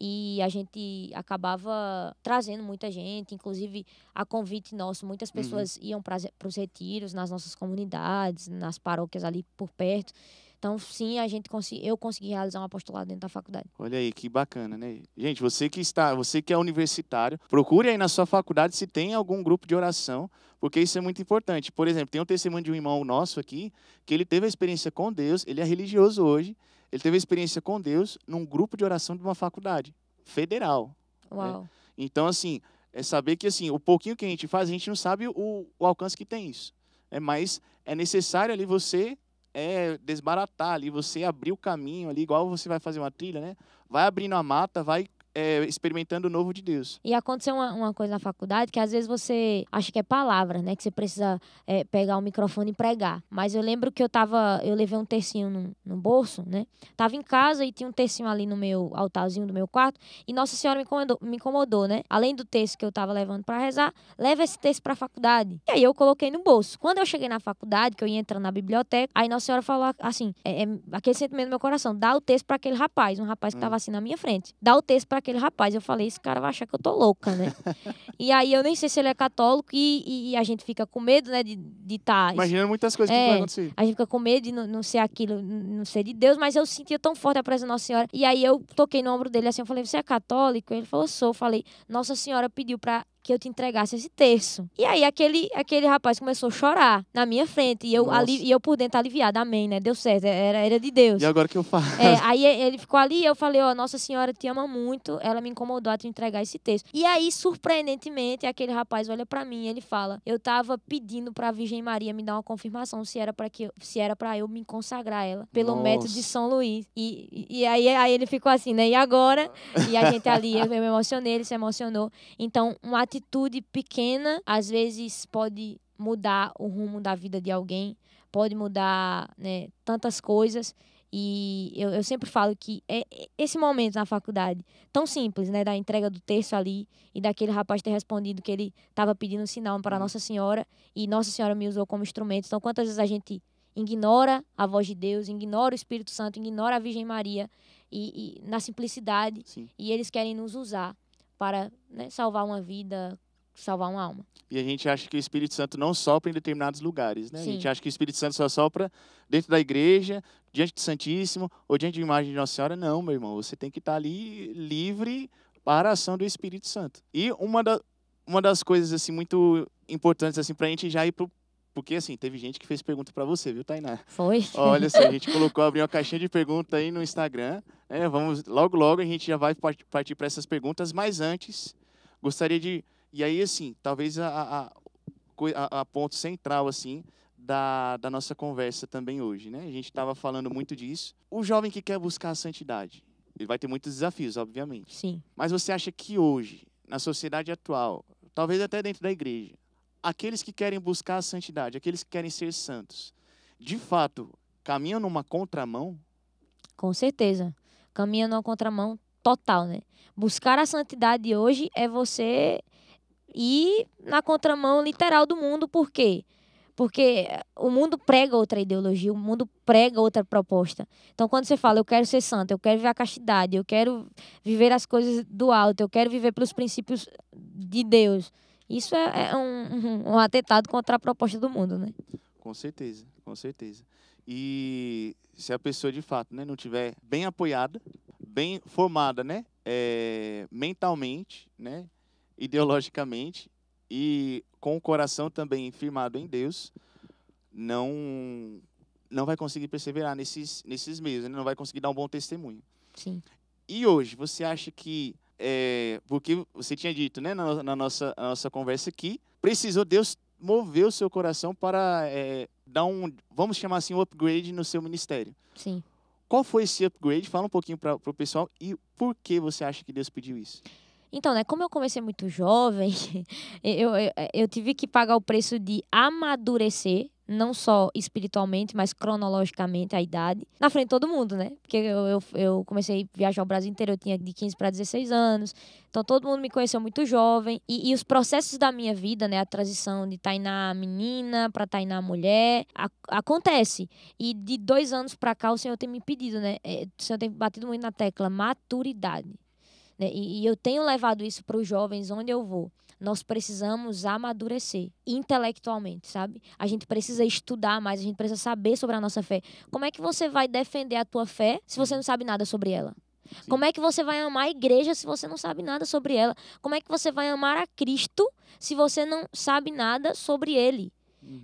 e a gente acabava trazendo muita gente, inclusive a convite nosso, muitas uhum. pessoas uhum. iam para os retiros nas nossas comunidades, nas paróquias ali por perto. Então, sim, a gente consegui, eu consegui realizar um apostolado dentro da faculdade. Olha aí, que bacana, né? Gente, você que está, você que é universitário, procure aí na sua faculdade se tem algum grupo de oração, porque isso é muito importante. Por exemplo, tem um testemunho de um irmão nosso aqui, que ele teve a experiência com Deus, ele é religioso hoje, ele teve experiência com Deus num grupo de oração de uma faculdade federal. Né? Uau. Né? Então, assim, é saber que assim, o pouquinho que a gente faz, a gente não sabe o, o alcance que tem isso. É, mas é necessário ali você é, desbaratar ali, você abrir o caminho ali, igual você vai fazer uma trilha, né? Vai abrindo a mata, vai é, experimentando o novo de Deus. E aconteceu uma, uma, coisa na faculdade que às vezes você acha que é palavra, né? Que você precisa é, pegar o microfone e pregar. Mas eu lembro que eu tava, eu levei um tercinho no, no, bolso, né? Tava em casa e tinha um tercinho ali no meu altarzinho do meu quarto e Nossa Senhora me incomodou, me incomodou né? Além do texto que eu tava levando para rezar, leva esse texto para a faculdade. E aí eu coloquei no bolso. Quando eu cheguei na faculdade, que eu ia entrando na biblioteca, aí Nossa Senhora falou assim, é, é aquele sentimento no meu coração, dá o texto para aquele rapaz, um rapaz que hum. tava assim na minha frente. Dá o texto para aquele rapaz. Eu falei, esse cara vai achar que eu tô louca, né? e aí eu nem sei se ele é católico e, e, a gente fica com medo, né, de estar. Tá, Imaginando muitas coisas é, que vai acontecer. A gente fica com medo de não, não ser aquilo, não ser de Deus, mas eu sentia tão forte a presença da Nossa Senhora. E aí eu toquei no ombro dele assim, eu falei, você é católico? Ele falou, sou. Eu falei, Nossa Senhora pediu pra que eu te entregasse esse terço. E aí aquele, aquele rapaz começou a chorar na minha frente. E eu, ali, e eu por dentro aliviada, amém, né? Deu certo, era, era de Deus. E agora que eu faço? É, aí ele ficou ali e eu falei, ó, oh, Nossa Senhora te ama muito, ela me incomodou a te entregar esse texto. E aí, surpreendentemente, aquele rapaz olha para mim e ele fala, eu tava pedindo pra Virgem Maria me dar uma confirmação se era para que se era para eu me consagrar a ela pelo Nossa. método de São Luís. E, e, e aí, aí ele ficou assim, né? E agora? E a gente ali, eu, eu me emocionei, ele se emocionou. Então, um atitude pequena às vezes pode mudar o rumo da vida de alguém, pode mudar né, tantas coisas. E eu, eu sempre falo que é esse momento na faculdade, tão simples, né, da entrega do terço ali e daquele rapaz ter respondido que ele estava pedindo um sinal para uhum. Nossa Senhora e Nossa Senhora me usou como instrumento. Então, quantas vezes a gente ignora a voz de Deus, ignora o Espírito Santo, ignora a Virgem Maria e, e na simplicidade Sim. e eles querem nos usar para né, salvar uma vida, salvar uma alma. E a gente acha que o Espírito Santo não sopra em determinados lugares, né? A Sim. gente acha que o Espírito Santo só sopra dentro da igreja, diante do Santíssimo, ou diante de uma imagem de Nossa Senhora. Não, meu irmão, você tem que estar ali livre para a ação do Espírito Santo. E uma, da, uma das coisas, assim, muito importantes, assim, para a gente já ir pro... Porque, assim, teve gente que fez pergunta para você, viu, Tainá? Foi? Olha só, a gente colocou, abriu uma caixinha de pergunta aí no Instagram. né? vamos, logo, logo a gente já vai part- partir para essas perguntas, mas antes, gostaria de. E aí, assim, talvez a, a- a ponto central, assim, da, da nossa conversa também hoje, né? A gente estava falando muito disso. O jovem que quer buscar a santidade, ele vai ter muitos desafios, obviamente. Sim. Mas você acha que hoje, na sociedade atual, talvez até dentro da igreja, aqueles que querem buscar a santidade, aqueles que querem ser santos, de fato, caminham numa contramão? Com certeza. Caminha numa contramão total, né? Buscar a santidade hoje é você ir na contramão literal do mundo, por quê? Porque o mundo prega outra ideologia, o mundo prega outra proposta. Então, quando você fala, eu quero ser santo, eu quero viver a castidade, eu quero viver as coisas do alto, eu quero viver pelos princípios de Deus, isso é, é um, um atentado contra a proposta do mundo, né? Com certeza, com certeza. E se a pessoa de fato né, não tiver bem apoiada, bem formada, né, é, mentalmente, né, ideologicamente e com o coração também firmado em Deus, não não vai conseguir perseverar nesses nesses meios, né, não vai conseguir dar um bom testemunho. Sim. E hoje, você acha que, é, porque você tinha dito né, na, na nossa, na nossa conversa aqui, precisou Deus mover o seu coração para é, dar um, vamos chamar assim, um upgrade no seu ministério. Sim. Qual foi esse upgrade? Fala um pouquinho para o pessoal e por que você acha que Deus pediu isso? Então, né, como eu comecei muito jovem, eu, eu, eu tive que pagar o preço de amadurecer, não só espiritualmente, mas cronologicamente, a idade, na frente de todo mundo, né? Porque eu, eu, eu comecei a viajar o Brasil inteiro, eu tinha de 15 para 16 anos, então todo mundo me conheceu muito jovem. E, e os processos da minha vida, né, a transição de Tainá menina para Tainá mulher, a, acontece. E de dois anos para cá, o Senhor tem me pedido, né? é, O Senhor tem batido muito na tecla maturidade né? E, e eu tenho levado isso para os jovens onde eu vou. Nós precisamos amadurecer intelectualmente, sabe? A gente precisa estudar mais, a gente precisa saber sobre a nossa fé. Como é que você vai defender a tua fé se você não sabe nada sobre ela? Como é que você vai amar a igreja se você não sabe nada sobre ela? Como é que você vai amar a Cristo se você não sabe nada sobre ele?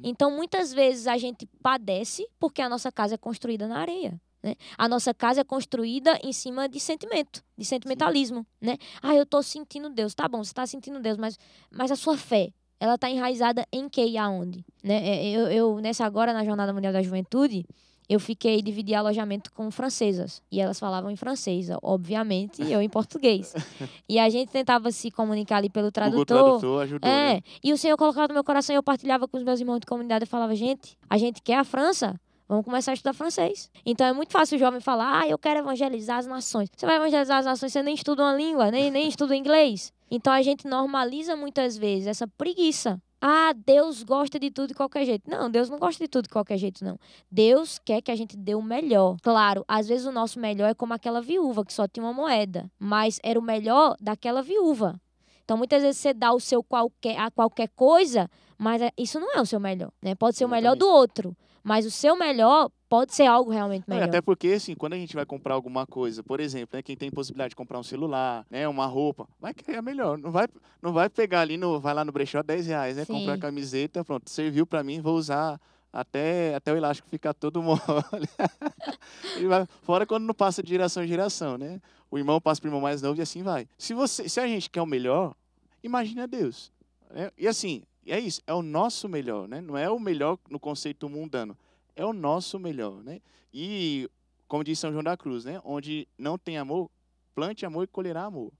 Então, muitas vezes a gente padece porque a nossa casa é construída na areia. Né? A nossa casa é construída em cima de sentimento, de sentimentalismo. Né? Ah, eu tô sentindo Deus. Tá bom, você tá sentindo Deus, mas, mas a sua fé, ela tá enraizada em que e aonde? Né? É, Eu, eu, nessa agora, na Jornada Mundial da Juventude, eu fiquei dividir alojamento com francesas. E elas falavam em francês, obviamente, e eu em português. E a gente tentava se comunicar ali pelo O tradutor. Google Tradutor ajudou, É, né? e o Senhor colocava no meu coração e eu partilhava com os meus irmãos de comunidade. Eu falava, gente, a gente quer a França. Vamos começar a estudar francês. Então é muito fácil o jovem falar, ah, eu quero evangelizar as nações. Você vai evangelizar as nações, você nem estuda uma língua, nem, nem estuda inglês. Então a gente normaliza muitas vezes essa preguiça. Ah, Deus gosta de tudo de qualquer jeito. Não, Deus não gosta de tudo de qualquer jeito, não. Deus quer que a gente dê o melhor. Claro, às vezes o nosso melhor é como aquela viúva que só tinha uma moeda, mas era o melhor daquela viúva. Então, muitas vezes você dá o seu qualquer, a qualquer coisa, mas é- isso não é o seu melhor, né? Pode ser o melhor do outro, mas o seu melhor pode ser algo realmente e melhor. até porque, assim, quando a gente vai comprar alguma coisa, por exemplo, né, quem tem possibilidade de comprar um celular, né, uma roupa, vai querer a melhor. Não vai, não vai pegar ali, no, vai lá no brechó 10 reais, né? Sim. Comprar a camiseta, pronto, serviu pra mim, vou usar até, até o elástico ficar todo mole. E fora quando não passa de geração em geração, né? O irmão passa pro irmão mais novo e assim vai. Se, você, se a gente quer o melhor, imagine a Deus. né? E assim, é isso, é o nosso melhor, né? Não é o melhor no conceito mundano, é o nosso melhor, né? E, como diz São João da Cruz, né? Onde não tem amor, plante amor e colherá amor.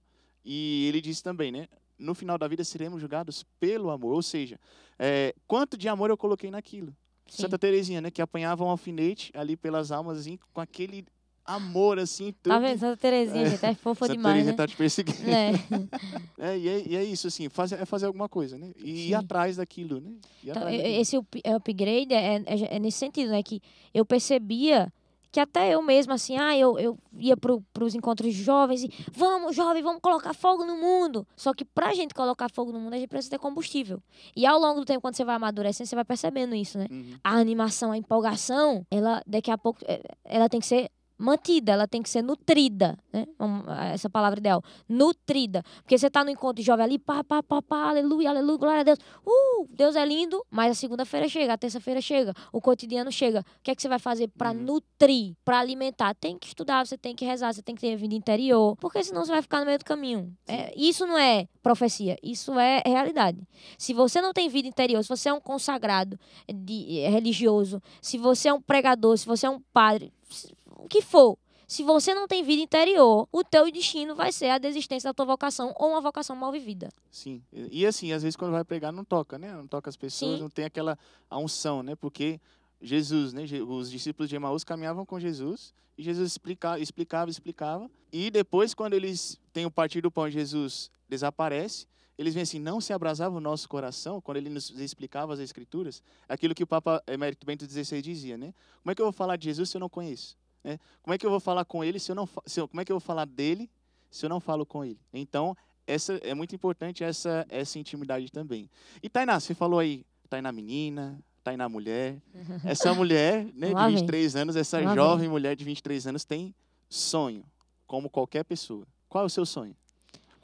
E ele diz também, né? No final da vida seremos julgados pelo amor. Ou seja, é, quanto de amor eu coloquei naquilo. Sim. Santa Terezinha, né? Que apanhava um alfinete ali pelas almas, assim, com aquele amor, assim, tudo. Tá vendo? Santa Terezinha, gente, é fofa Santa demais, Terezinha né? tá te perseguindo. É. É, e, é, e é isso, assim, fazer, é fazer alguma coisa, né? E ir Sim. atrás daquilo, né? Ir Então, daquilo. esse é upgrade é, é, é nesse sentido, né? Que eu percebia que até eu mesma, assim, ah, eu, eu ia pro, pros encontros de jovens e vamos, jovem, vamos colocar fogo no mundo. Só que pra gente colocar fogo no mundo, a gente precisa ter combustível. E ao longo do tempo, quando você vai amadurecendo, você vai percebendo isso, né? Uhum. A animação, a empolgação, ela daqui a pouco, ela tem que ser mantida, ela tem que ser nutrida, né? Vamos- Essa palavra ideal. Nutrida. Porque você tá no encontro de jovem ali, pá, pá, pá, pá, aleluia, aleluia, glória a Deus. Uh, Deus é lindo, mas a segunda-feira chega, a terça-feira chega, o cotidiano chega. O que é que você vai fazer pra Uhum. nutrir, pra alimentar? Tem que estudar, você tem que rezar, você tem que ter vida interior, porque senão você vai ficar no meio do caminho. É, isso não é profecia, isso é realidade. Se você não tem vida interior, se você é um consagrado de, eh, religioso, se você é um pregador, se você é um padre, o que for, se você não tem vida interior, o teu destino vai ser a desistência da tua vocação ou uma vocação mal vivida. Sim. E assim, às vezes quando vai pregar não toca, né? Não toca as pessoas, Sim. não tem aquela unção, né? Porque Jesus, né? Os discípulos de Emaús caminhavam com Jesus e Jesus explicava, explicava, explicava. E depois, quando eles têm o partir do pão e Jesus desaparece, eles vêm assim, não se abrasava o nosso coração quando ele nos explicava as escrituras, aquilo que o Papa Emérito Bento XVI dizia, né? Como é que eu vou falar de Jesus se eu não conheço? Né? Como é que eu vou falar com ele se eu não, se eu, como é que eu vou falar dele se eu não falo com ele? Então, essa é muito importante essa essa intimidade também. E Tainá, você falou aí, Tainá menina, Tainá mulher. Essa mulher, né, de vem. 23 anos, essa jovem mulher de 23 anos tem sonho, como qualquer pessoa. Qual é o seu sonho?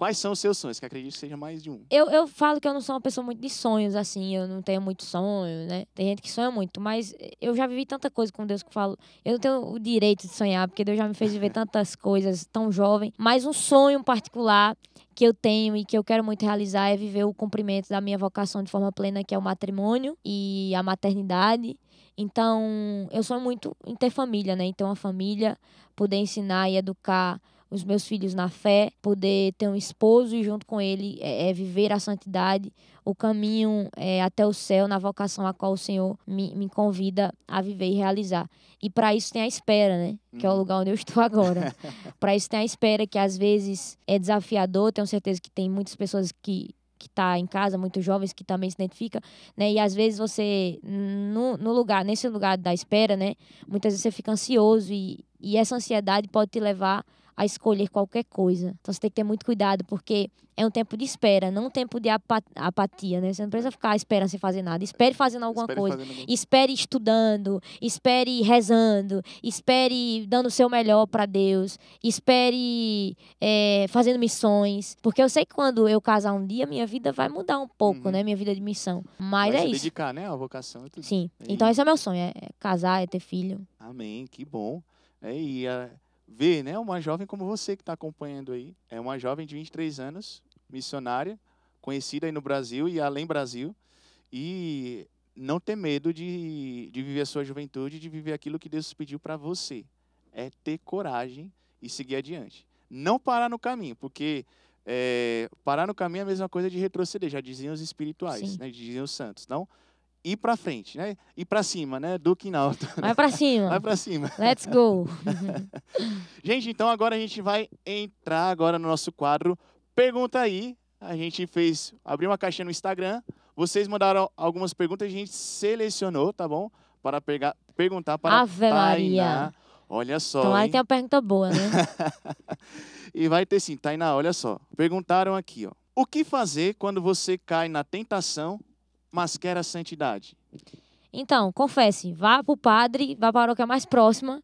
Quais são os seus sonhos? Que acredito que seja mais de um. Eu, eu falo que eu não sou uma pessoa muito de sonhos, assim, eu não tenho muito sonho, né? Tem gente que sonha muito, mas eu já vivi tanta coisa com Deus que eu falo. Eu não tenho o direito de sonhar, porque Deus já me fez viver tantas coisas tão jovem. Mas um sonho particular que eu tenho e que eu quero muito realizar é viver o cumprimento da minha vocação de forma plena, que é o matrimônio e a maternidade. Então, eu sonho muito em ter família, né? Então, a família, poder ensinar e educar os meus filhos na fé, poder ter um esposo e junto com ele é, é viver a santidade, o caminho é, até o céu, na vocação a qual o Senhor me, me convida a viver e realizar. E para isso tem a espera, né? Que é o Uhum. lugar onde eu estou agora. para isso tem a espera, que às vezes é desafiador. Tenho certeza que tem muitas pessoas que que tá em casa, muitos jovens que também se identificam, né? E às vezes você, no, no lugar, nesse lugar da espera, né? Muitas vezes você fica ansioso e, e essa ansiedade pode te levar a escolher qualquer coisa. Então você tem que ter muito cuidado, porque é um tempo de espera, não um tempo de apa- apatia, né? Você não precisa ficar esperando sem fazer nada. Espere fazendo alguma Espere coisa. fazendo Espere estudando, espere rezando, espere dando o seu melhor para Deus, espere é, fazendo missões. Porque eu sei que quando eu casar um dia, minha vida vai mudar um pouco, Uhum. né? Minha vida de missão. Mas Vai é se isso. dedicar, né? A vocação tudo. Sim. E- Então esse é meu sonho: é é casar, é ter filho. Amém, que bom. É, e a, ver, né, uma jovem como você que está acompanhando aí, é uma jovem de 23 anos, missionária, conhecida aí no Brasil e além Brasil, e não ter medo de, de viver a sua juventude, de viver aquilo que Deus pediu para você. É ter coragem e seguir adiante. Não parar no caminho, porque é, parar no caminho é a mesma coisa de retroceder, já diziam os espirituais, né, diziam os santos. Não, ir para frente, né? Ir para cima, né? Do que alto. Vai pra cima. Vai para cima. Let's go. Gente, então agora a gente vai entrar agora no nosso quadro Pergunta aí. A gente fez, abriu uma caixinha no Instagram. Vocês mandaram algumas perguntas, a gente selecionou, tá bom? Para pegar, perguntar para Ave Tainá. Maria. Olha só, Então aí hein? tem uma pergunta boa, né? E vai ter sim, Tainá, olha só. Perguntaram aqui, ó. O que fazer quando você cai na tentação, mas quer a santidade? Então, confesse, vá pro padre, vá para a paróquia mais próxima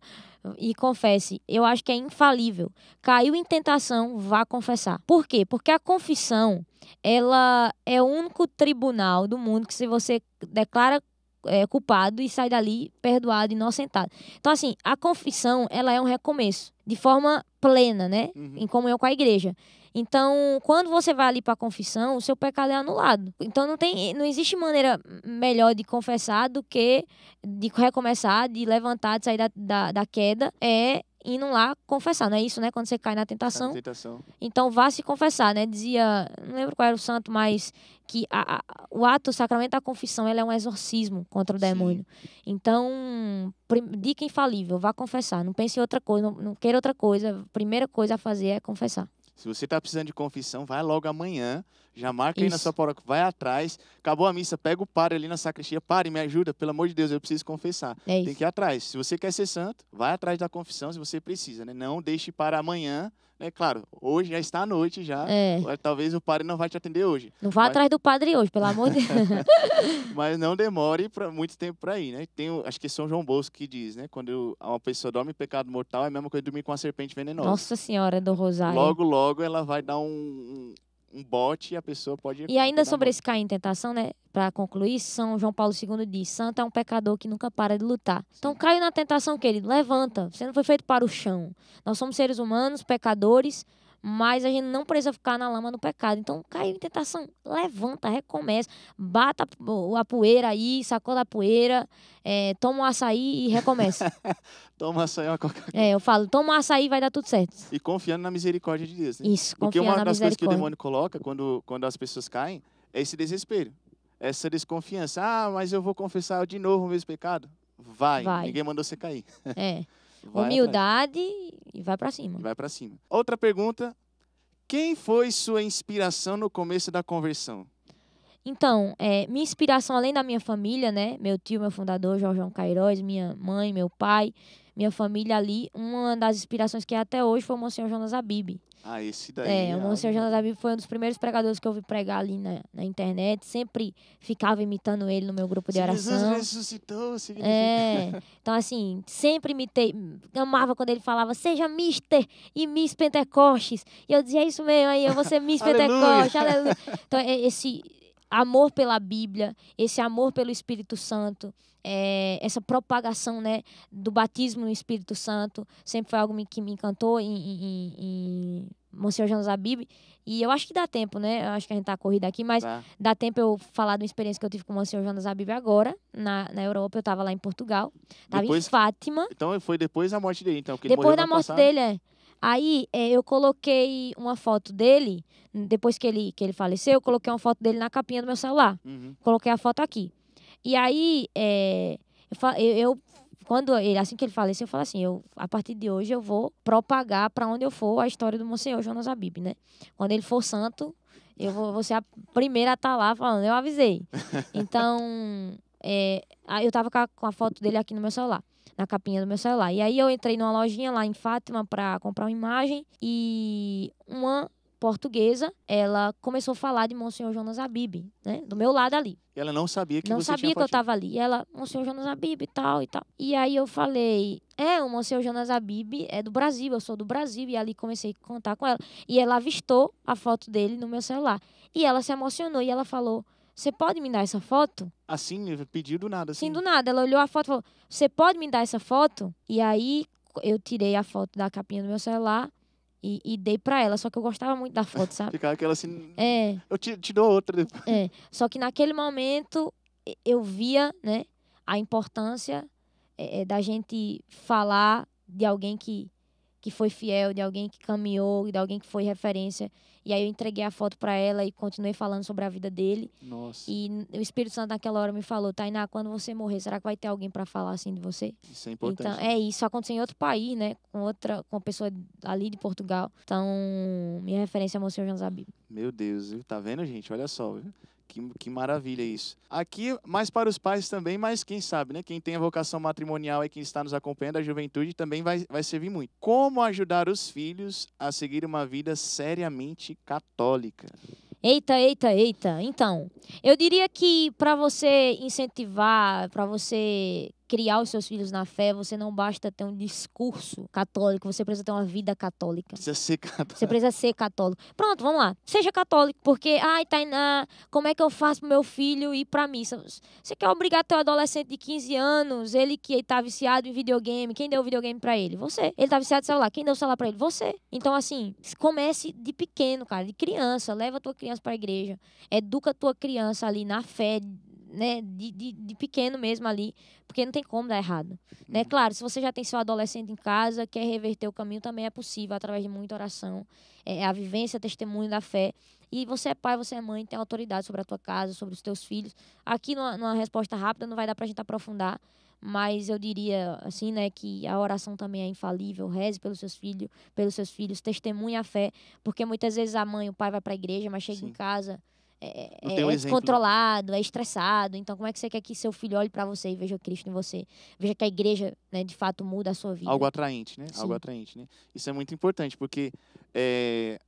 e confesse. Eu acho que é infalível. Caiu em tentação, vá confessar. Por quê? Porque a confissão, ela é o único tribunal do mundo que se você declara é, culpado e sai dali perdoado, inocentado. Então, assim, a confissão, ela é um recomeço, de forma plena, né? Uhum. em comunhão com a igreja. Então, quando você vai ali para a confissão, o seu pecado é anulado. Então, não tem, não existe maneira melhor de confessar do que de recomeçar, de levantar, de sair da, da, da queda, é indo lá confessar, não é isso, né? Quando você cai na tentação, tentação. então vá se confessar, né? Dizia, não lembro qual era o santo, mas que a- a- o ato, o sacramento da confissão, ele é um exorcismo contra o Sim. demônio. Então, prim- dica infalível, vá confessar. Não pense em outra coisa, não, não queira outra coisa. A primeira coisa a fazer é confessar. Se você está precisando de confissão, vai logo amanhã. Já marca aí na Isso. sua paróquia, vai atrás. Acabou a missa, pega o padre ali na sacristia. Pare, me ajuda, pelo amor de Deus, eu preciso confessar. É Tem isso. que ir atrás. Se você quer ser santo, vai atrás da confissão se você precisa, né? Não deixe para amanhã, né? Claro, hoje já está à noite já. É. Talvez o padre não vai te atender hoje. Não vá atrás do padre hoje, pelo amor de Deus. Mas não demore pra, muito tempo para ir, né? Tem, o- acho que São João Bosco que diz, né? Quando uma pessoa dorme em pecado mortal, é a mesma coisa dormir com uma serpente venenosa. Nossa Senhora do Rosário. Logo, logo ela vai dar um, um, bote e a pessoa pode. E ainda sobre esse cair em tentação, né? Para concluir, São João Paulo II diz: Santo é um pecador que nunca para de lutar. Então, caiu na tentação, querido, levanta. Você não foi feito para o chão. Nós somos seres humanos, pecadores, mas a gente não precisa ficar na lama do pecado. Então, caiu em tentação, levanta, recomeça, bata a po- a poeira aí, sacola a poeira, é, toma um açaí e recomeça. Toma açaí uma coca é, eu falo: toma um açaí e vai dar tudo certo. E confiando na misericórdia de Deus. Né? Isso, Porque uma das coisas que o demônio coloca quando, quando as pessoas caem é esse desespero. Essa desconfiança. Ah, mas eu vou confessar de novo o mesmo pecado. Vai. Vai. Ninguém mandou você cair. É, Vai humildade e vai pra cima. atrás. Vai pra cima. Outra pergunta. Quem foi sua inspiração no começo da conversão? Então, é, minha inspiração, além da minha família, né? Meu tio, meu fundador, Jorjão Queiroz, minha mãe, meu pai, minha família ali, uma das inspirações que é até hoje foi o Monsenhor Jonas Abib. Ah, esse daí. É, o ah, Monsenhor Jonas Abib foi um dos primeiros pregadores que eu vi pregar ali na, na internet. Sempre ficava imitando ele no meu grupo de se Jesus oração. ressuscitou, significa. É, então assim, sempre imitei, amava quando ele falava, seja Mister e Miss Pentecostes. E eu dizia, é isso mesmo, aí eu vou ser Miss. Pentecostes, aleluia. Então, é esse amor pela Bíblia, esse amor pelo Espírito Santo, é, essa propagação, né, do batismo no Espírito Santo, sempre foi algo que me encantou em, em, em, Monsenhor Jonas Abib. E eu acho que dá tempo, né? Eu acho que a gente tá corrida aqui, mas Tá. dá tempo eu falar de uma experiência que eu tive com o Monsenhor Jonas Abib agora, na, na Europa. Eu tava lá em Portugal. Tava Depois- em Fátima. Então foi depois da morte dele, então. Depois da morte passado. dele, é. Aí é, eu coloquei uma foto dele, depois que ele, que ele faleceu, eu coloquei uma foto dele na capinha do meu celular. Uhum. Coloquei a foto aqui. E aí, é, eu, eu, quando ele, assim que ele faleceu, eu falei assim, eu, a partir de hoje eu vou propagar para onde eu for a história do Monsenhor Jonas Abib, né? Quando ele for santo, eu vou, vou ser a primeira a estar lá falando, eu avisei. Então, é, eu tava com a, foto dele aqui no meu celular, na capinha do meu celular. E aí eu entrei numa lojinha lá em Fátima para comprar uma imagem e uma portuguesa, ela começou a falar de Monsenhor Jonas Abib, né? Do meu lado ali E ela não sabia que não você sabia tinha que eu partido. tava ali. E ela, Monsenhor Jonas Abib e tal e tal. E aí eu falei, é, o Monsenhor Jonas Abib é do Brasil, eu sou do Brasil. E ali comecei a contar com ela. E ela avistou a foto dele no meu celular. E ela se emocionou e ela falou, você pode me dar essa foto? Assim, pediu do nada. Assim. Sim, do nada. Ela olhou a foto e falou, você pode me dar essa foto? E aí eu tirei a foto da capinha do meu celular e, e dei pra ela. Só que eu gostava muito da foto, sabe? Ficava aquela assim. É. Eu te, te dou outra depois. É, só que naquele momento eu via, né, a importância é, é, da gente falar de alguém que, que foi fiel, de alguém que caminhou, de alguém que foi referência. E aí eu entreguei a foto para ela e continuei falando sobre a vida dele. Nossa, E o Espírito Santo naquela hora me falou, Tainá, quando você morrer, será que vai ter alguém para falar assim de você? isso é importante. Então, é isso, aconteceu em outro país, né, com outra, com uma pessoa ali de Portugal. Então, minha referência é Monsenhor Jonas Abib. Meu Deus, viu? tá vendo, gente? Olha só, viu? Que, que maravilha isso. Aqui, mais para os pais também, mas quem sabe, né? Quem tem a vocação matrimonial e quem está nos acompanhando, a juventude também vai, vai servir muito. Como ajudar os filhos a seguir uma vida seriamente católica? Eita, eita, eita. Então, eu diria que para você incentivar, para você criar os seus filhos na fé, você não basta ter um discurso católico, você precisa ter uma vida católica. Precisa ser católico. Você precisa ser católico. Pronto, vamos lá. Seja católico, porque, ai, Tainá, como é que eu faço pro meu filho ir pra missa? Você quer obrigar teu adolescente de 15 anos, ele que tá viciado em videogame, quem deu o videogame pra ele? Você. Ele tá viciado em celular, quem deu o celular pra ele? Você. Então, assim, comece de pequeno, cara, de criança. Leva a tua criança pra igreja. Educa a tua criança ali na fé, né, de, de, de pequeno mesmo ali, porque não tem como dar errado. Né? Claro, se você já tem seu adolescente em casa, quer reverter o caminho, também é possível através de muita oração, é a vivência, testemunho da fé. E você é pai, você é mãe, tem autoridade sobre a tua casa, sobre os teus filhos. Aqui, numa, numa resposta rápida, não vai dar pra gente aprofundar, mas eu diria assim, né, que a oração também é infalível, reze pelos seus filhos, pelos seus filhos, testemunhe a fé, porque muitas vezes a mãe, o pai vai para a igreja, mas chega Sim. em casa é, é- um é descontrolado, é estressado. Então, como é que você quer que seu filho olhe para você e veja Cristo em você? Veja que a igreja, né, de fato, muda a sua vida. Algo atraente, né? Algo Sim. atraente, né? Isso é muito importante, porque é,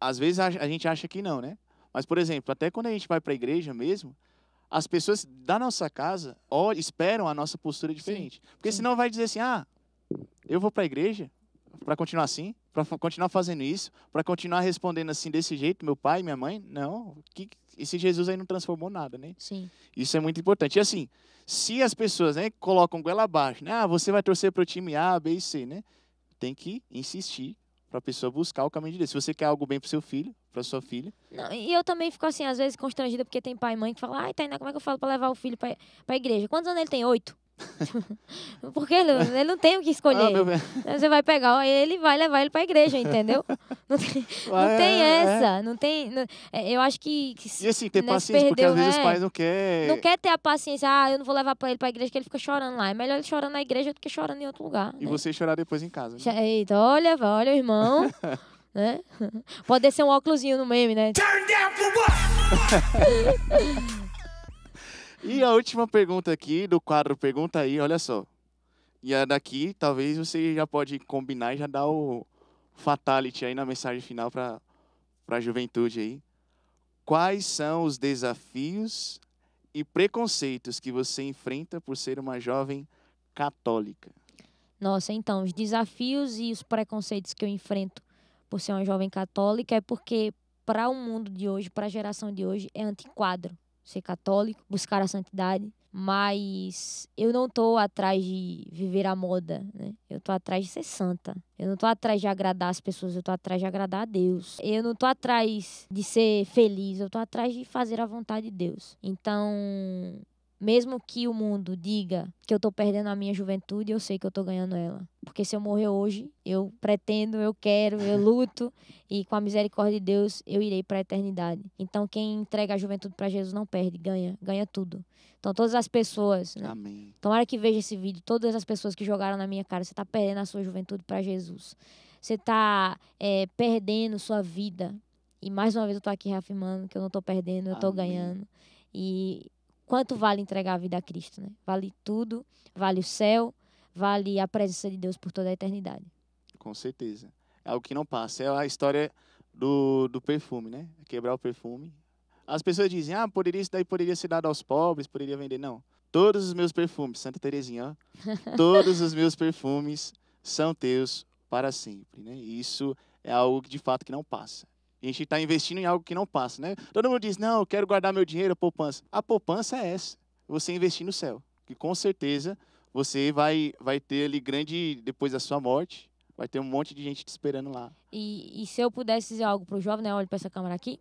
às vezes a, a gente acha que não, né? Mas, por exemplo, até quando a gente vai para a igreja mesmo, as pessoas da nossa casa olham, esperam a nossa postura diferente. Porque sim. senão vai dizer assim, ah, eu vou para a igreja para continuar assim, para continuar fazendo isso, para continuar respondendo assim desse jeito, meu pai, minha mãe, não. Que, esse Jesus aí não transformou nada, né? Sim, Isso é muito importante. E assim, se as pessoas né, colocam goela abaixo, né? Ah, você vai torcer para o time A, B e C, né? Tem que insistir para a pessoa buscar o caminho de Deus. Se você quer algo bem para seu filho, para sua filha, Não, e eu também fico assim, às vezes, constrangida, porque tem pai e mãe que falam, ai, Tainá, como é que eu falo pra levar o filho pra, pra igreja? Quantos anos ele tem? Oito. porque ele, ele não tem o que escolher. Ah, meu. Você vai pegar, ele vai levar ele pra igreja, entendeu? Não tem, não É, tem é. essa, não tem... não- é, eu acho que... que se- E assim, ter né, paciência, porque perdeu, às vezes é. os pais não querem. não quer ter a paciência, ah, eu não vou levar pra ele pra igreja, que ele fica chorando lá. É melhor ele chorando na igreja do que chorando em outro lugar. E né? você chorar depois em casa. né? Eita, olha, olha o irmão. né? Pode ser um óculosinho no meme, né? E a última pergunta aqui do quadro Pergunta aí, olha só. E a daqui, talvez você já pode combinar e já dar o fatality aí na mensagem final para a juventude aí. Quais são os desafios e preconceitos que você enfrenta por ser uma jovem católica? Nossa, então, os desafios e os preconceitos que eu enfrento por ser uma jovem católica é porque, para o mundo de hoje, para a geração de hoje, é antiquadro ser católico, buscar a santidade. Mas eu não tô atrás de viver a moda, né? Eu tô atrás de ser santa. Eu não tô atrás de agradar as pessoas, eu tô atrás de agradar a Deus. Eu não tô atrás de ser feliz, eu tô atrás de fazer a vontade de Deus. Então, mesmo que o mundo diga que eu tô perdendo a minha juventude, eu sei que eu tô ganhando ela. Porque se eu morrer hoje, eu pretendo, eu quero, eu luto e com a misericórdia de Deus eu irei para a eternidade. Então quem entrega a juventude para Jesus não perde, ganha, ganha tudo. Então todas as pessoas, né? Amém. Tomara que veja esse vídeo, todas as pessoas que jogaram na minha cara, você tá perdendo a sua juventude para Jesus. Você tá é, perdendo sua vida. E mais uma vez eu tô aqui reafirmando que eu não tô perdendo, eu tô Amém. ganhando. E quanto vale entregar a vida a Cristo, né? Vale tudo, vale o céu, vale a presença de Deus por toda a eternidade. Com certeza. É algo que não passa. É a história do, do perfume, né? Quebrar o perfume. As pessoas dizem, ah, poderia, isso daí poderia ser dado aos pobres, poderia vender. Não. Todos os meus perfumes, Santa Terezinha, ó, todos os meus perfumes são teus para sempre, né? E isso é algo que de fato que não passa. A gente está investindo em algo que não passa, né? Todo mundo diz, não, eu quero guardar meu dinheiro, a poupança. A poupança é essa, você investir no céu. Que com certeza você vai, vai ter ali grande, depois da sua morte, vai ter um monte de gente te esperando lá. E, e se eu pudesse dizer algo pro jovem, né? Olha para essa câmera aqui.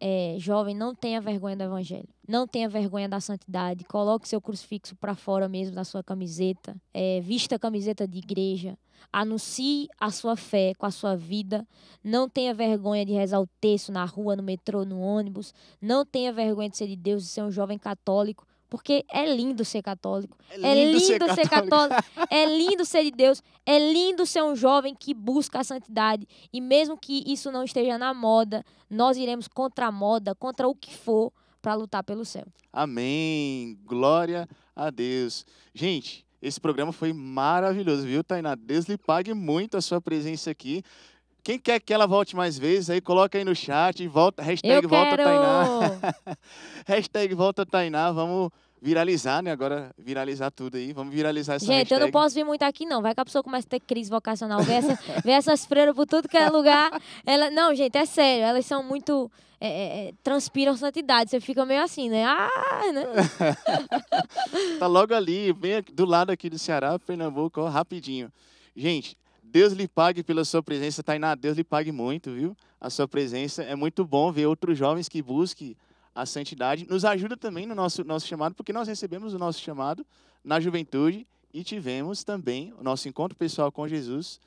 É, jovem, não tenha vergonha do evangelho. Não tenha vergonha da santidade. Coloque seu crucifixo para fora mesmo da sua camiseta. É, vista a camiseta de igreja. Anuncie a sua fé com a sua vida. Não tenha vergonha de rezar o texto na rua, no metrô, no ônibus. Não tenha vergonha de ser de Deus e ser um jovem católico. Porque é lindo ser católico. É lindo, ser, católico. É lindo ser de Deus. É lindo ser um jovem que busca a santidade. E mesmo que isso não esteja na moda, nós iremos contra a moda, contra o que for, para lutar pelo céu. Amém. Glória a Deus. Gente, esse programa foi maravilhoso, viu, Tainá? Deus lhe pague muito a sua presença aqui. Quem quer que ela volte mais vezes, aí coloca aí no chat, volta, hashtag Eu volta quero! Tainá. hashtag volta Tainá, vamos viralizar, né? Agora viralizar tudo aí, vamos viralizar essa Gente, eu hashtag. não posso vir muito aqui, não. Vai que a pessoa começa a ter crise vocacional. Vê, essa, vê essas freiras por tudo que é lugar. Ela, não, gente, é sério. Elas são muito. é, é, é, transpiram santidade. Você fica meio assim, né? Ah, né? Tá logo ali, bem do lado aqui do Ceará, Pernambuco, ó, rapidinho. Gente, Deus lhe pague pela sua presença, Tainá, Deus lhe pague muito, viu? A sua presença é muito bom ver outros jovens que busquem a santidade. Nos ajuda também no nosso, nosso chamado, porque nós recebemos o nosso chamado na juventude e tivemos também o nosso encontro pessoal com Jesus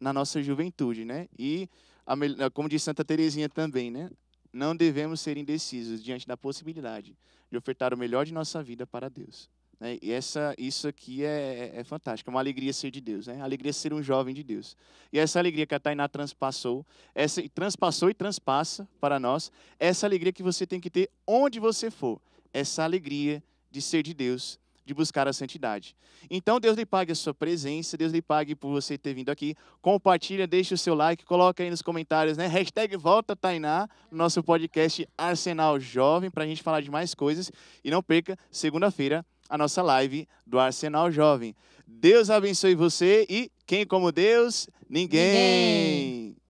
na nossa juventude, né? E, como diz Santa Teresinha também, né? Não devemos ser indecisos diante da possibilidade de ofertar o melhor de nossa vida para Deus. Né? E essa, isso aqui é, é fantástico, é uma alegria ser de Deus, né? alegria ser um jovem de Deus. E essa alegria que a Tainá transpassou, essa, transpassou e transpassa para nós, essa alegria que você tem que ter onde você for, essa alegria de ser de Deus, de buscar a santidade. Então, Deus lhe pague a sua presença, Deus lhe pague por você ter vindo aqui. Compartilha, deixa o seu like, coloca aí nos comentários, né? Hashtag Volta Tainá, nosso podcast Arsenal Jovem, para a gente falar de mais coisas. E não perca, segunda-feira, a nossa live do Arsenal Jovem. Deus abençoe você e quem como Deus? Ninguém. Ninguém.